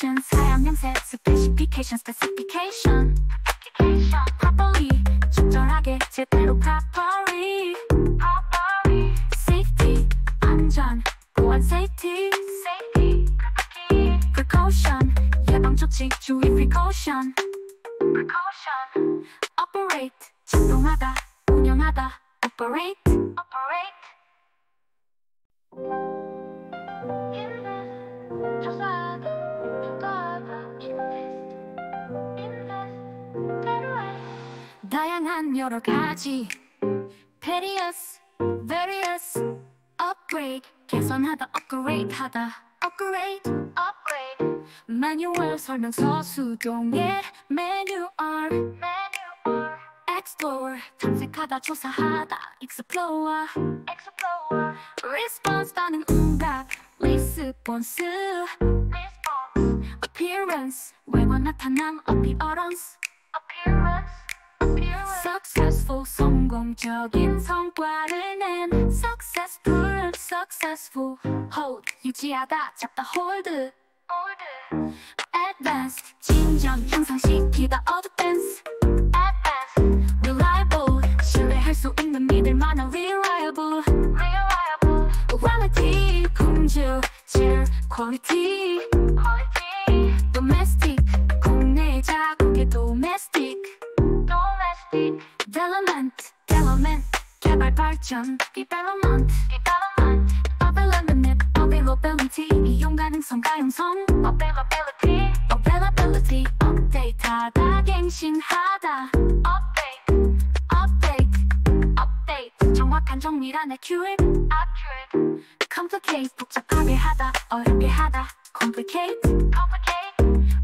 specification 사양명세 specification specification specification properly 적절하게 제대로 properly properly safety 안전 보안 safety safety precaution 예방 조치 주의 precaution precaution operate 작동하다 운영하다 operate operate 조사 다양한 여러 가지 various various upgrade 개선하다 upgrade 하다 upgrade upgrade 매뉴얼 설명서 수동의 매뉴얼 매뉴얼 explore 탐색하다 조사하다 explore explore response 반응 응답 response response appearance 외관 나타남 appearance appearance appearance successful 성공적인 성과를 낸 successful successful hold 유지하다 잡다 hold hold advanced 진전 향상시키다 advance advanced reliable 신뢰할 수 있는 믿을 만한 reliable reliable quality 품질 질 quality quality domestic development 개발 발전 development development availability availability 이용 가능성 가용성 availability availability 업데이트하다 갱신하다 update update update 정확한 정밀한 accurate accurate complicate 복잡하게 하다 어렵게 하다 complicate complicate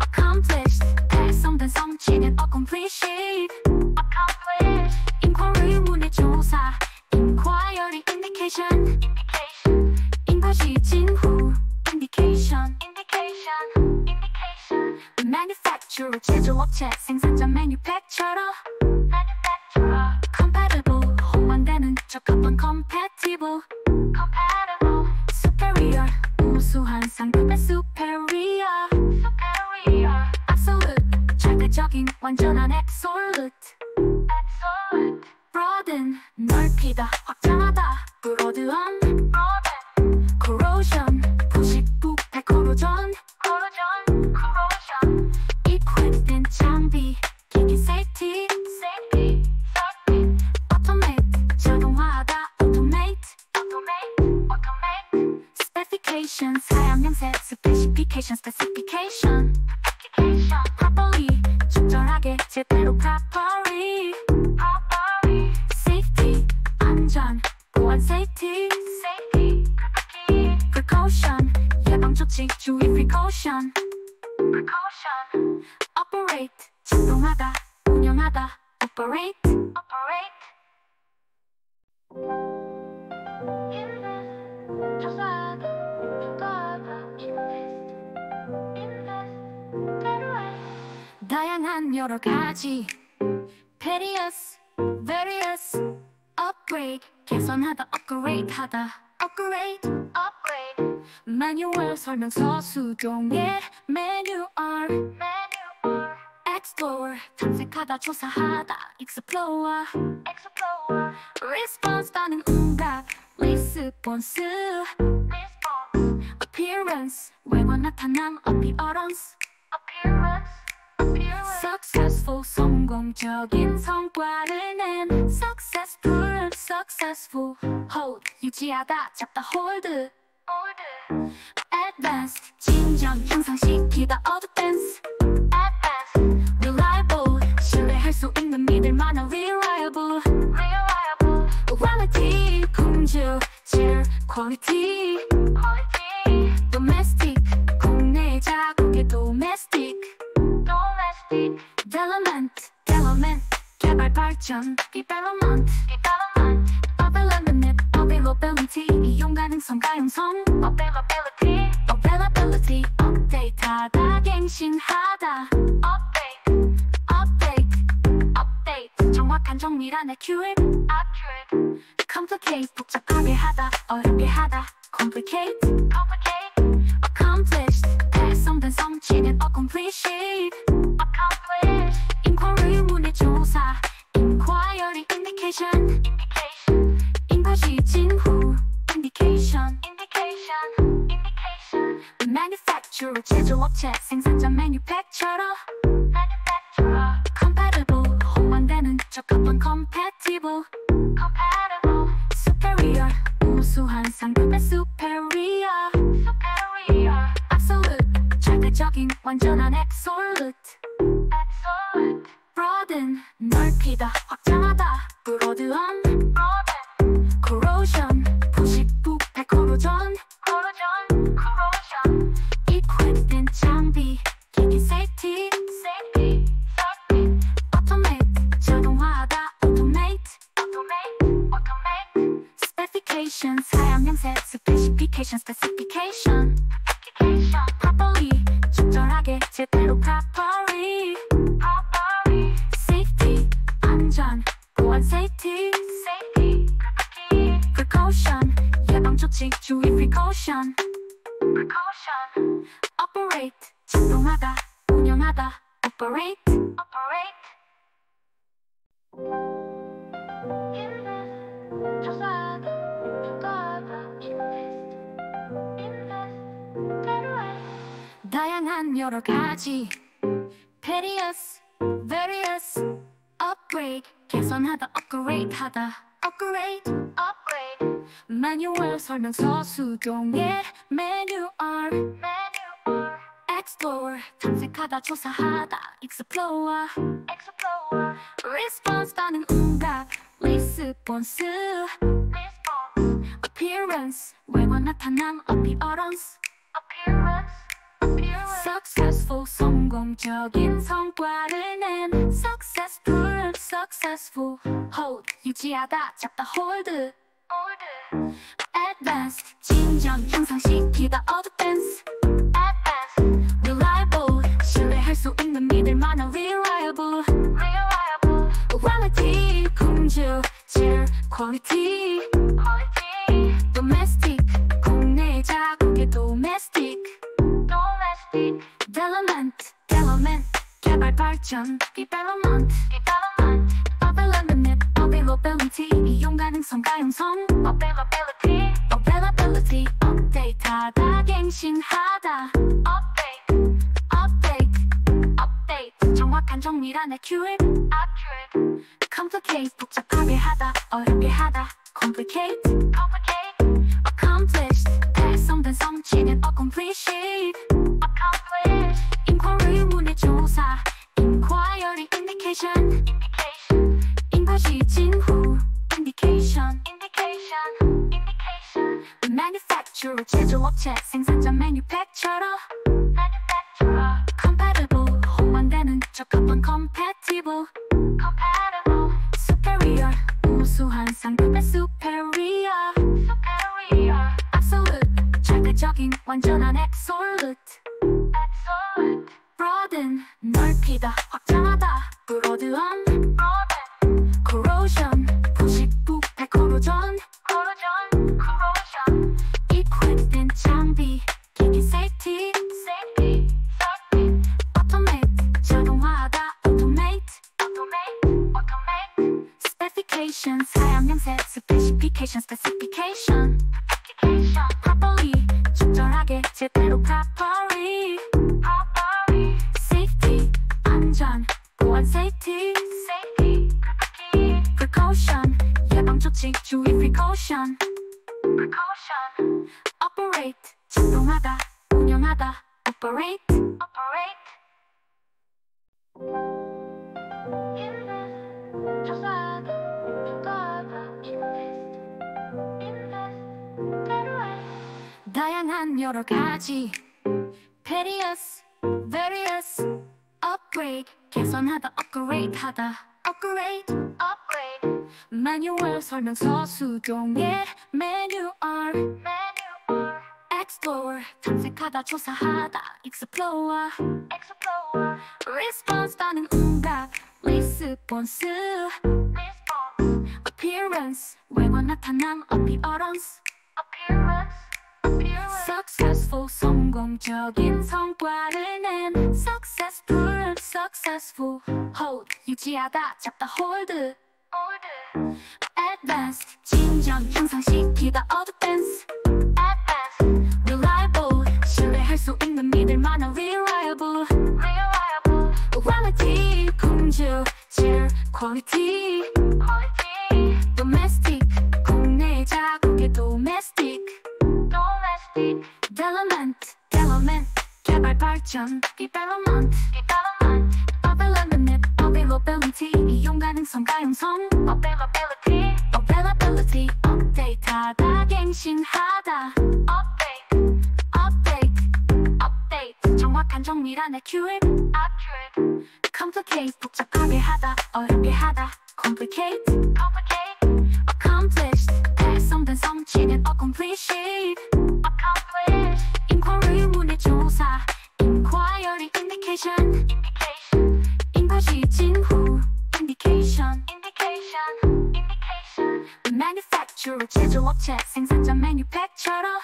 accomplished 달성된 성취는 accomplished accomplished inquiry 문의 조사 inquiry indication indication 인과시 진후 indication indication indication manufacturer 제조업체 생산자 manufacturer manufacturer 적합한 compatible compatible superior 우수한 상급의 superior superior absolute 절대적인 완전한 absolute absolute broaden 넓히다 확장하다 broaden broaden corrosion 부식 부패 corrosion corrosion corrosion equipment 장비 기기 safety specification 사양명세 specification specification specification properly 적절하게 제대로 properly properly safety 안전 보안 safety safety precaution 예방 조치 주의 precaution precaution operate 작동하다 운영하다 operate operate invest 조 한 여러 가지 various various upgrade 개선하다 upgrade 하다 upgrade upgrade 매뉴얼 설명서 수동의 매뉴얼 매뉴얼 explore 탐색하다 조사하다 explore explore response 반응 응답 response response appearance 외관 나타남 appearance appearance appearance successful 성공적인 성과를 낸 successful successful hold 유지하다 잡다 hold hold advanced 진전 향상시키다 advance advanced reliable 신뢰할 수 있는 믿을 만한 reliable reliable quality 품질 질 quality quality domestic 국내 자국의 domestic domestic development development 개발 발전 development development availability availability 이용 가능성 가용성 availability availability update하다 갱신하다 update update Update 정확한 정밀한 accurate accurate complicate 복잡하게 하다 어렵게 하다 complicate complicate accomplished 달성된 성취는 accomplished accomplished inquiry 문의 조사 inquiry indication indication 인과시 진후 indication indication indication manufacturer 제조업체 생산자 manufacturer 적합한 compatible compatible superior 우수한 상품의 superior superior absolute 절대적인 완전한 absolute absolute broaden 넓히다 확장하다 broaden broaden corrosion 부식 부패 corrosion corrosion corrosion equipped 장비 기기 safety specification 사양 명세 specification specification specification properly 적절하게 제대로 properly properly safety 안전 보안 safety safety precaution 예방 조치 주의 precaution precaution operate 작동하다 운영하다 operate operate invest 조 다양한 여러 가지 various various upgrade 개선하다 upgrade하다 upgrade upgrade 매뉴얼 설명서 수동의 매뉴얼 매뉴얼 explore 탐색하다 조사하다 explore explore response 반응 응답 response response appearance 외관 나타남 appearance appearance appearance successful 성공적인 성과를 낸 successful successful hold 유지하다 잡다 hold hold advanced 진전 향상시키다 advance advanced reliable 신뢰할 수 있는 믿을 만한 reliable reliable quality 품질 질 quality quality make you 설명서 수동의 매뉴얼, 매뉴얼, explore, 탐색하다, 조사하다, explore, explore, response 따는 응답, response, response, appearance, 외관 나타남, appearance, appearance, appearance, successful, 성공적인 성과를 낸 successful, successful, hold, 유지하다, 잡다, hold, hold, advanced, 진전, 향상시키다, advance, advanced, reliable, 신뢰할 수 있는 믿을 만한 reliable, reliable, quality, 품질, 질, quality, quality, domestic, 국내 자국의 domestic, domestic, development, development, 개발 발전, development, development, Availability, 이용 가능성, 가용성, availability, availability, update하다, 갱신하다, update, update, update, 정확한 정밀한 accurate, accurate, complicate, 복잡하게 하다, 어렵게 하다, complicate, complicate, accomplished, 달성된 성취는 accomplished, accomplished, inquiry 문의 조사, inquiry indication, manufacturer 제조업체 생산자 manufacturer,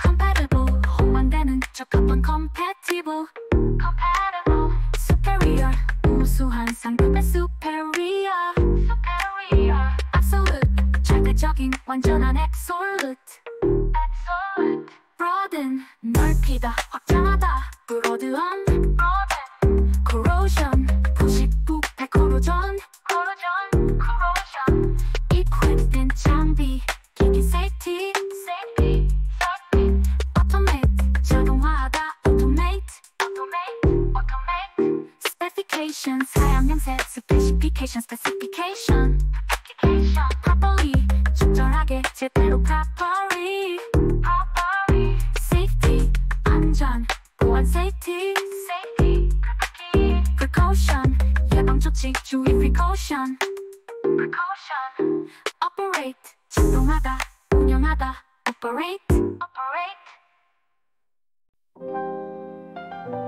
compatible 호환되는 적합한 compatible, compatible, superior 우수한 상급의 superior, superior, absolute 절대적인 완전한 absolute, absolute, broaden 넓히다 확장하다 broaden, corrosion corrosion, corrosion, equipped in 장비 기기 safety, safety, safety, automate 자동화하다 automate, automate, automate, specification 사양 양색 specification specification, specification properly 적절하게 제대로 properly, properly, safety 안전 보안 safety, safety, precaution 예 방 조치 주의 precaution, precaution operate 작동하다 운영하다 operate, operate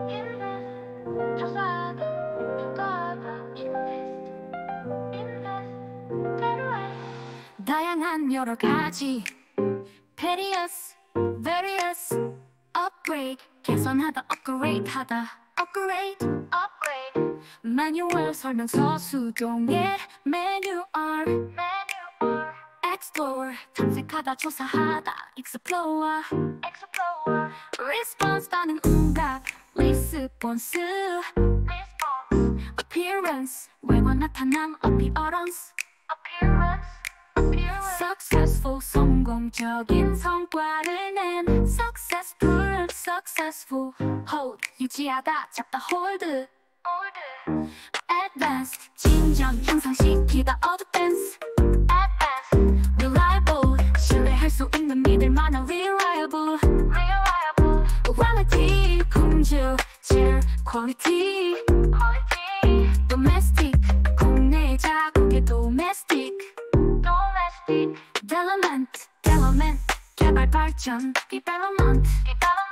invest, 조사하다, 주가하다, invest, invest, 때로에 다양한 여러 가지 various, various, upgrade, 개선하다, upgrade하다, upgrade, upgrade, 매뉴얼 설명서 수동의 매뉴얼, explore, 탐색하다, 조사하다, explore, response 따는 응답, response, appearance, 외관 나타남, appearance, successful, 성공적인 성과를 낸 successful, successful, hold, 유지하다, 잡다, hold, hold, advanced, 진전, 향상시키다, advance, advanced, reliable, 신뢰할 수 있는 믿을 만한 reliable, reliable, quality, 품질, 질, quality, quality, domestic, 국내 자국의 domestic, domestic, development, development, 개발 발전, development, development, availability,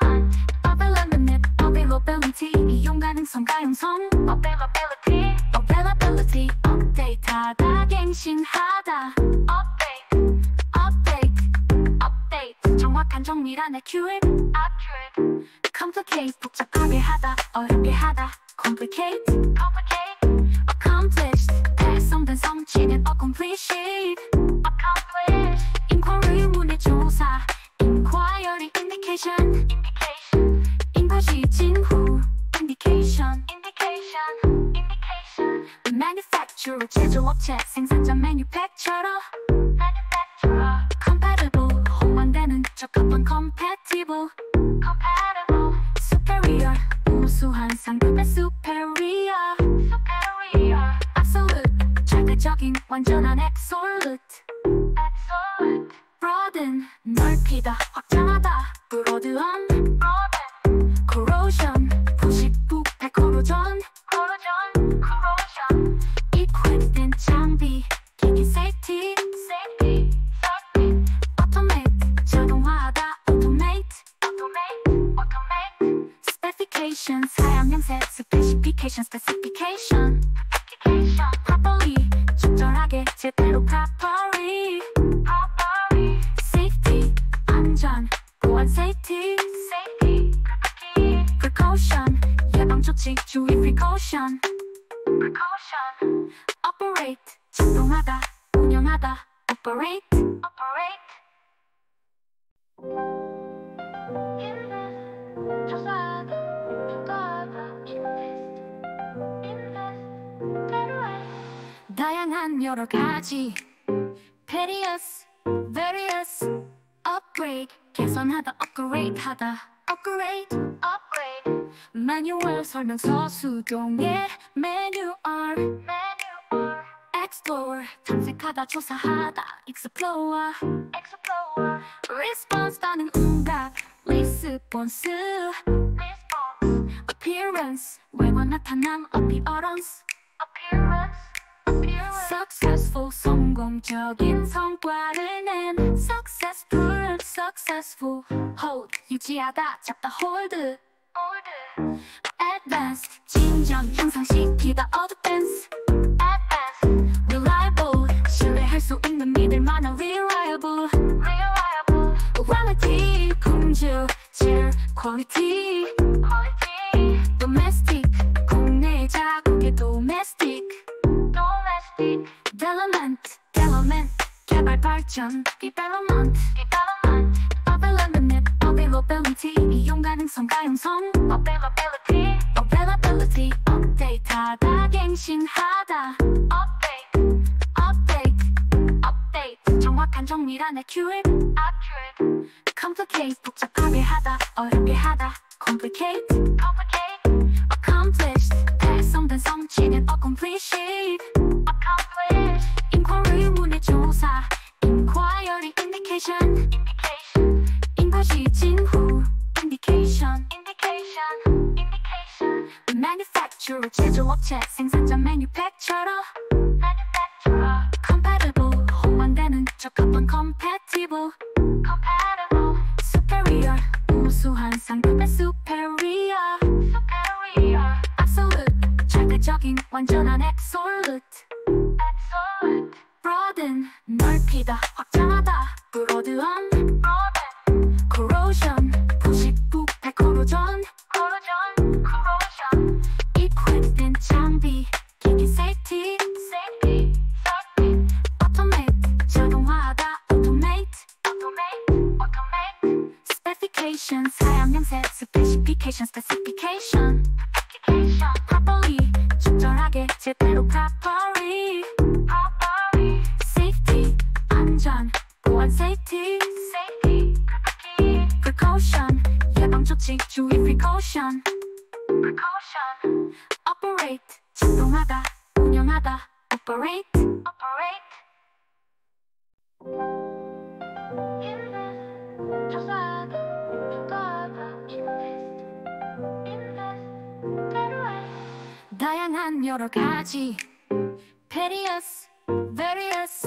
availability, 이용 가능성, 가용성, availability, availability, update하다, 갱신하다, update, update, update, 정확한 정밀한 accurate, accurate, complicate, 복잡하게 하다, 어렵게 하다, complicate, complicate, accomplished, 달성 달성된 성취는 accomplished accomplish inquiry 문의 조사 inquiry indication indication Indication indication manufacturer 제조업체 생산자 manufacturer manufacturer compatible 호환되는 적합한 compatible compatible superior 우수한 상품의 superior superior absolute 절대적인 완전한 absolute absolute broaden 넓히다 확장하다 broaden corrosion 부식 부패 corrosion specification 사양 양세 specification specification specification properly 적절하게 제대로 properly properly safety 안전 보안 safety safety precaution 예방 조치 주의 precaution precaution operate 작동하다 운영하다 operate operate invest 조 다양한 여러 가지 various various upgrade 개선하다 upgrade 하다 upgrade upgrade 매뉴얼 설명서 수동의 매뉴얼 매뉴얼 explore 탐색하다 조사하다 explore explore response 반응 응답 response response appearance 외관 나타남 appearance appearance appearance Successful 성공적인 성과를 낸 successful successful hold 유지하다 잡다 hold advanced 진전 향상시키다 advance advanced reliable 신뢰할 수 있는 믿을 만한 reliable reliable quality 품질 질 quality quality domestic 국내 자국의 domestic domestic development development 개발 발전 development development availability availability 이용 가능성 가용성 availability availability update하다 갱신하다 update update update 정확한 정밀한 accurate accurate complicate 복잡하게 하다 어렵게 하다 complicate complicate accomplished 달성된 성취는 accomplished Accomplished inquiry 문의 조사 inquiry indication indication 인과시 진 후 indication manufacturer 제조업체 생산자 manufacturer compatible 호환되는 적합한 compatible superior 우수한 상품의 superior superior 절대적인 완전한 absolute absolute broaden 넓히다 확장하다 broaden broaden corrosion 부식 부패 corrosion corrosion equipment 장비 기기 safety safety safety automate 자동화하다 automate automate automate specification 사양 양세 specification specification 적절하게 제대로 properly properly safety 안전 보안 safety safety precaution 예방 조치 주의 precaution precaution operate 작동하다 운영하다 operate operate invest 조사 다양한 여러 가지 various various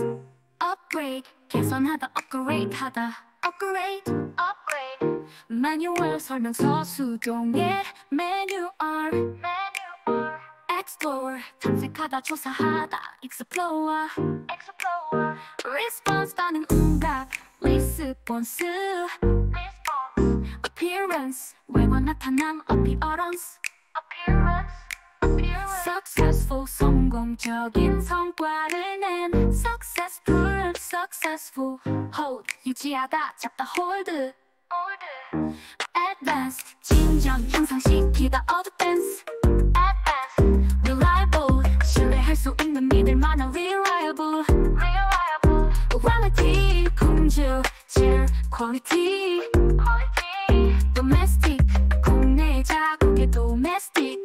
upgrade 개선하다 upgrade 하다 upgrade upgrade 매뉴얼 설명서 수동의 매뉴얼 매뉴얼 explore 탐색하다 조사하다 explore explore response 반응 응답 response response appearance 외관 나타남 appearance appearance 성공적인 성과를 낸 successful successful hold 유지하다 잡다 hold hold advanced 진정 향상시키다 advance advanced reliable 신뢰할 수 있는 믿을 만한 reliable reliable quality 품질 질 quality quality domestic 국내 자국의 domestic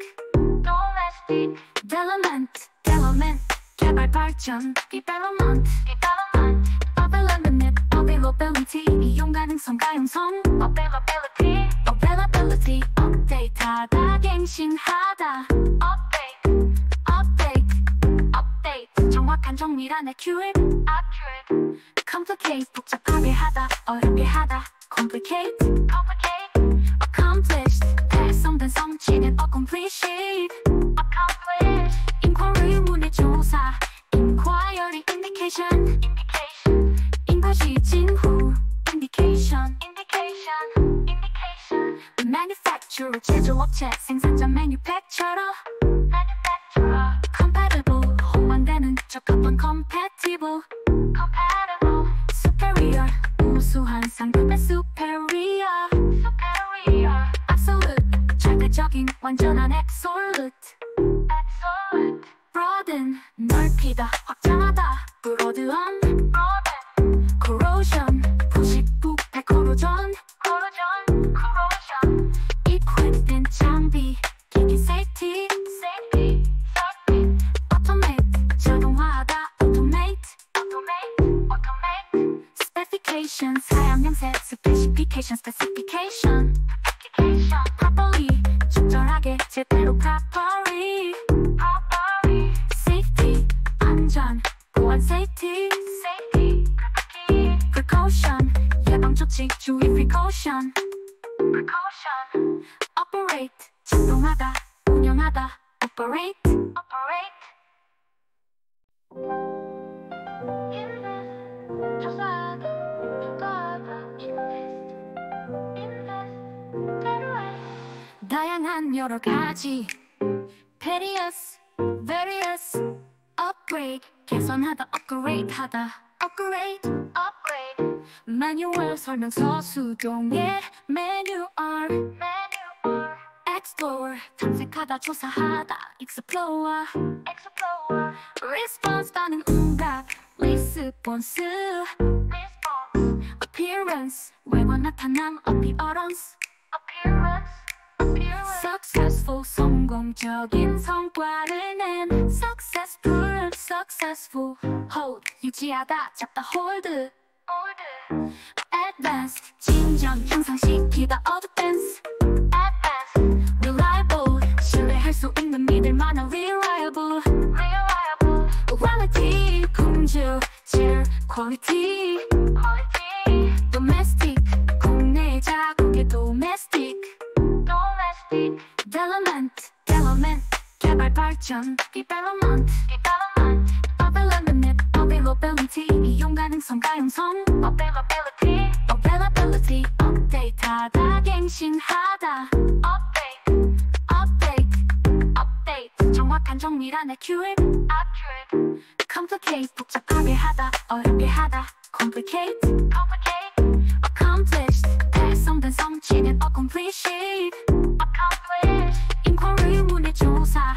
domestic Development development 개발 발전 development development availability availability 이용 가능성 가용성 availability availability 업데이트하다 갱신하다 update update update 정확한 정밀한 accurate accurate complicate 복잡하게 하다 어렵게 하다 complicate complicate 조사하다 explore explore response 따는 응답 response response appearance 외관 나타남 appearance appearance appearance successful 성공적인 성과를 낸 successful successful hold 유지하다 잡다 hold hold advanced 진정 향상시키다 advance reliable 신뢰할 수 있는 믿을 만한 reliable reliable quality 품질 질 quality quality domestic 국내 자국의 domestic domestic development development 개발 발전 development development availability availability 이용 가능성 가용성 availability availability 업데이트하다 갱신하다 update update update 정확한 정밀한 accurate accurate complicate 복잡하게 하다 어렵게 하다 complicate complicate accomplished 달성된 성취는 accomplished accomplished inquiry 문의 조사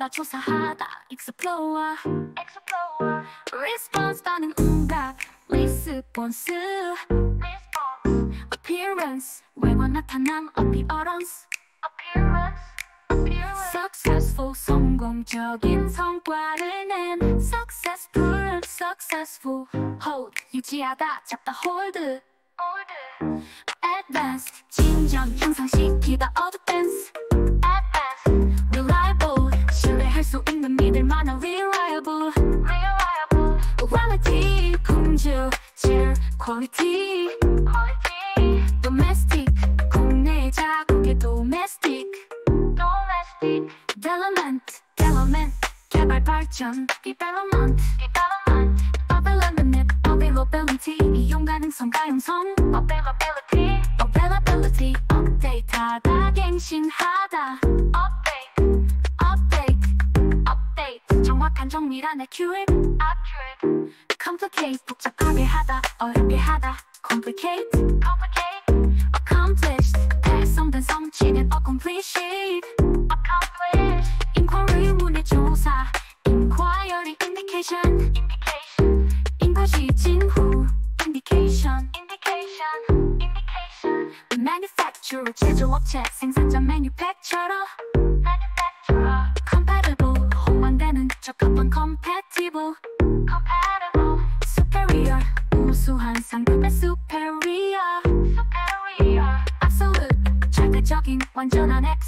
탐색하다, 조사하다, explore, explore, response 반응 응답, response, response, appearance, 외관 나타남, appearance, appearance, appearance, successful, 성공적인 성과를 낸 successful, successful, hold, 유지하다, 잡다, hold, hold, advanced, 진정, 향상시키다, advance, 할 수 있는 믿을 만한 reliable, reliable, quality, 품질, 질, quality, quality, domestic, 국내 자국의 domestic, domestic, development, development, 개발 발전, development, development, availability, availability, 이용 가능성, 가용성, availability, availability, update하다, 갱신하다, update, update, update, 정확한 정밀한 accurate, accurate, 복잡하게 하다, 어렵게 하다, complicate, complicate, accomplished, 달성된 성취는 accomplished, accomplished, inquiry 문의 조사, inquiry indication, indication, 인과시 진후, indication, indication, indication, manufacturer 제조업체 생산자 manufacturer, absolute,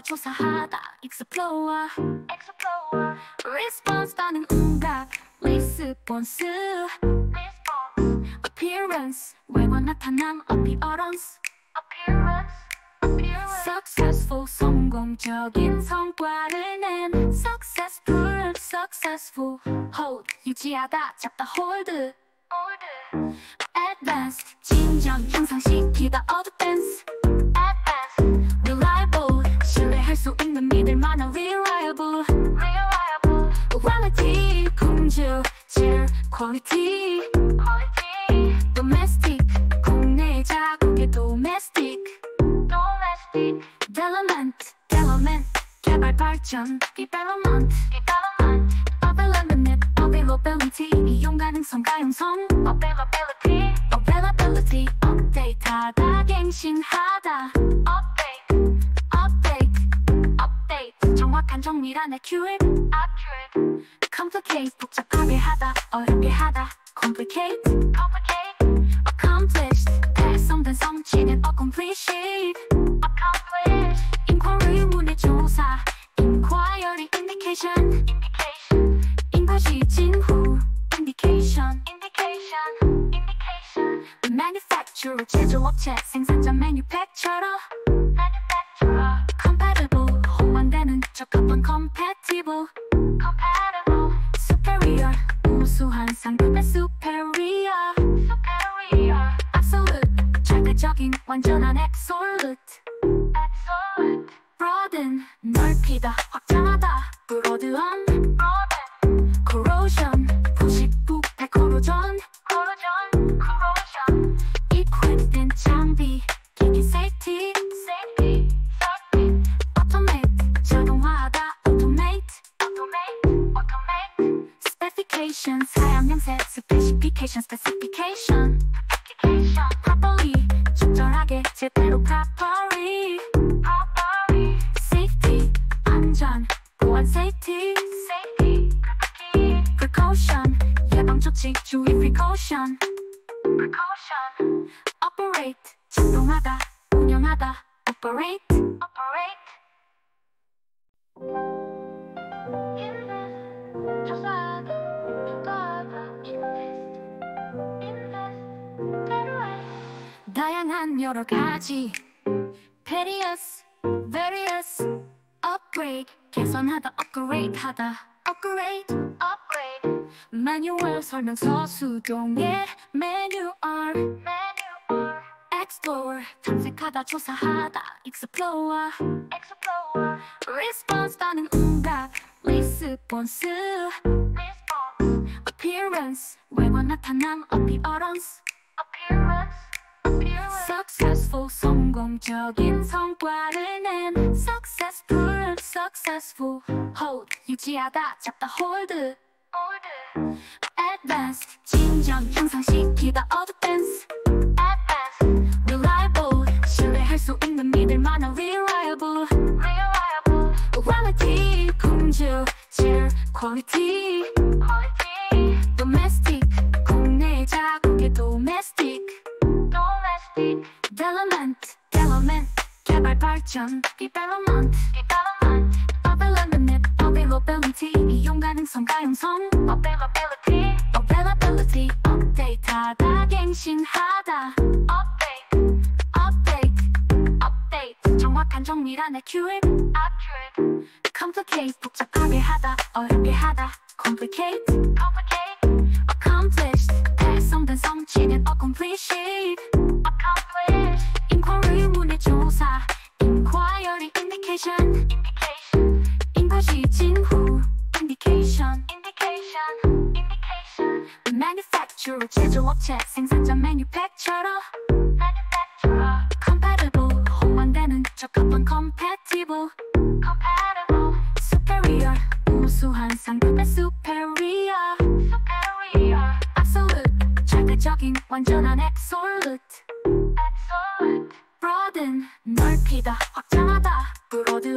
탐색하다, 조사하다, explore, explore, response 반응 응답, response, response, appearance, 외관 나타남, appearance, appearance, appearance, successful, 성공적인 성과를 낸 successful, successful, hold, 유지하다, 잡다, hold, hold, advanced, 진정, 향상시키다, advance, advanced, 신뢰할 수 있는 믿을 만한 reliable, reliable, quality, 품질, 질, quality, quality, domestic, 국내 자국의 domestic, domestic, development, development, 개발 발전, development, development, availability, availability, 이용 가능성, 가용성, availability, availability, update하다, 갱신하다, update, update, Update, 정확한 정밀한 accurate, accurate, complicate, 복잡하게 하다, 어렵게 하다, complicate, complicate, accomplished, 달성된 성취는 accomplished, accomplished, inquiry 문의 조사, inquiry indication, indication, 인과시 진후, indication, indication, indication, manufacturer 제조업체 생산자 manufacturer, 적합한 compatible. compatible compatible superior 우수한 상급의 superior superior absolute 절대적인 완전한 absolute 탐색하다 조사하다 explore explore response 따는 응답 response response appearance 외관 나타남 appearance appearance successful 성공적인 성과를 낸 successful successful hold 유지하다 잡다 hold hold advanced 진정 향상시키다 advance advanced 수 있는 믿을 만한 reliable reliable quality 품질 질 quality quality domestic 국내 자국의 domestic domestic development development 개발 발전 development development availability availability 이용 가능성 가용성 availability availability update하다 갱신하다 update update update 정확한 정밀한 accurate accurate complicate 복잡하게 하다 어렵게 하다 complicate complicate accomplished 달성된 성취는 accomplished accomplished inquiry 문의 조사 inquiry indication indication 인과시 진후 indication indication indication manufacturer 제조업체 생산자 manufacturer 적합한 compatible compatible superior 우수한 상급의 superior superior absolute 절대적인 완전한 absolute absolute broaden 넓히다 확장하다 broaden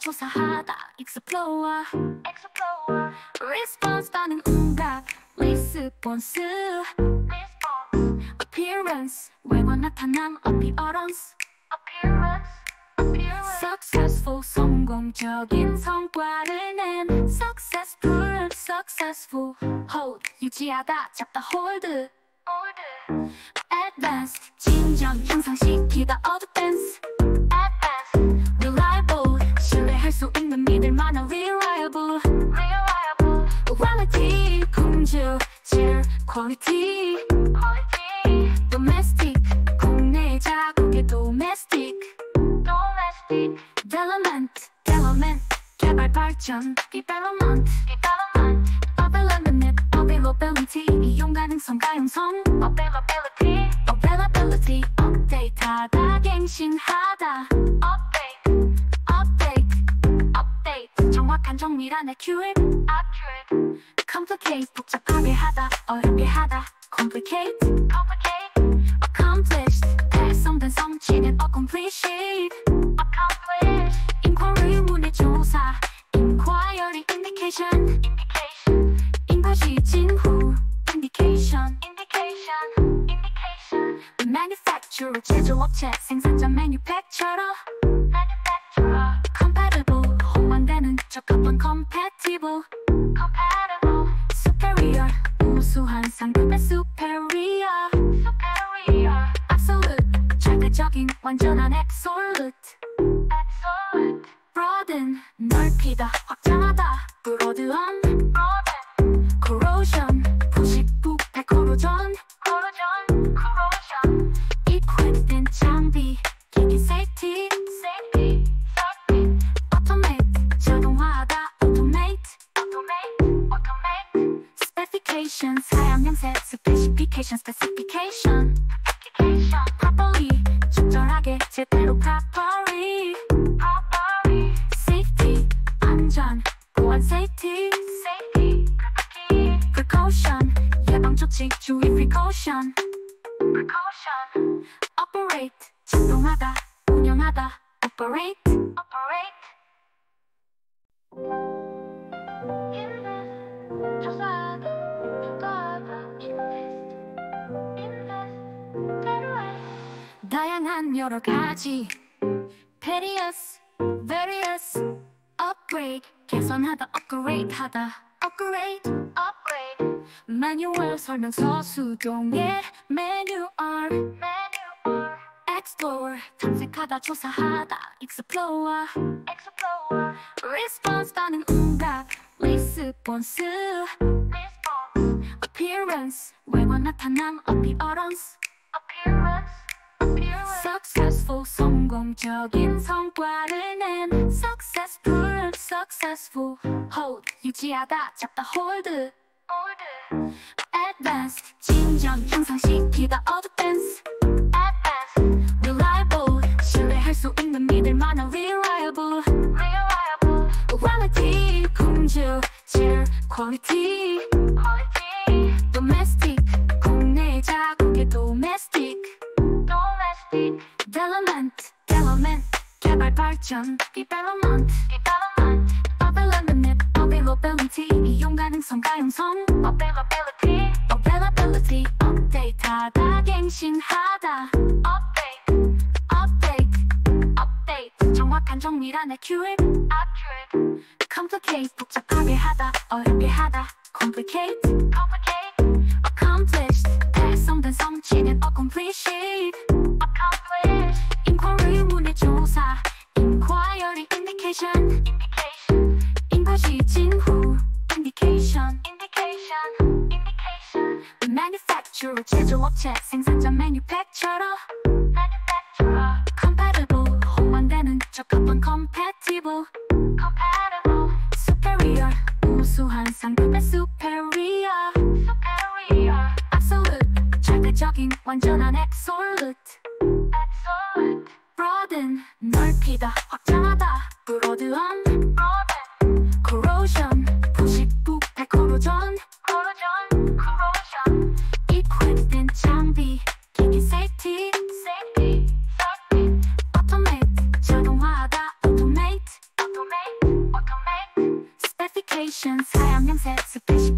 탐색하다 조사하다 explore explore response 따는 응답 response response appearance 외관 나타남 appearance appearance appearance successful 성공적인 성과를 낸 successful successful hold 유지하다 잡다 hold hold advanced 진정 향상시키다 advance advanced reliable 믿을 수 없는 믿을만한 reliable reliable quality 품질 질 quality quality domestic 국내 자국의 domestic domestic development development 개발 발전 development development availability availability 이용 가능성 가용성 availability availability update하다 갱신하다 update update update 정확한 정밀한 accurate accurate complicate 복잡하게 하다 어렵게 하다 complicate complicate accomplished 달성된 성취는 accomplished accomplished inquiry 문의 조사 inquiry indication indication 인과시 진후 indication indication manufacturer 제조업체 생산자 manufacturer 적합한 compatible compatible superior 우수한 상급의 superior superior absolute 절대적인 완전한 absolute absolute broaden 넓히다 확장하다 broaden broaden corrosion 부식 부패 corrosion corrosion corrosion equipment 장비 기기 safety specification specification 조사하다, explore, explore, response 따는 응답, response, response, appearance, 외관 나타남, appearance, appearance, successful, 성공적인 성과를 낸 successful, successful, hold, 유지하다, 잡다, hold, advanced, 진전, 향상시키다, advance, 할 수 있는 믿을 만한 reliable, reliable, quality, 품질, 질, quality, quality, domestic, 국내 자국의 domestic, domestic, development, development, 개발 발전, development, development, availability, availability, 이용 가능성 가용성, availability, availability, update하다, 갱신하다, update, update, update, 정확한 정밀한 accurate, accurate, complicate, 복잡하게 하다, 어렵게 하다, complicate, complicate, accomplished, 달성된 성취는 accomplished, accomplished, inquiry 문의 조사, inquiry indication, indication, 인과시 진후, indication, indication, indication, manufacturer 제조업체 생산자 manufacturer, manufacturer, compatible 저 커플 compatible compatible superior 우수한 상급의 superior superior absolute 절대적인 완전한 absolute absolute broaden 넓히다 확장하다 broad한 broaden corrosion 부식부패 corrosion corrosion corrosion equipped 장비 기기 safety 스테이션 사양냄새 스페시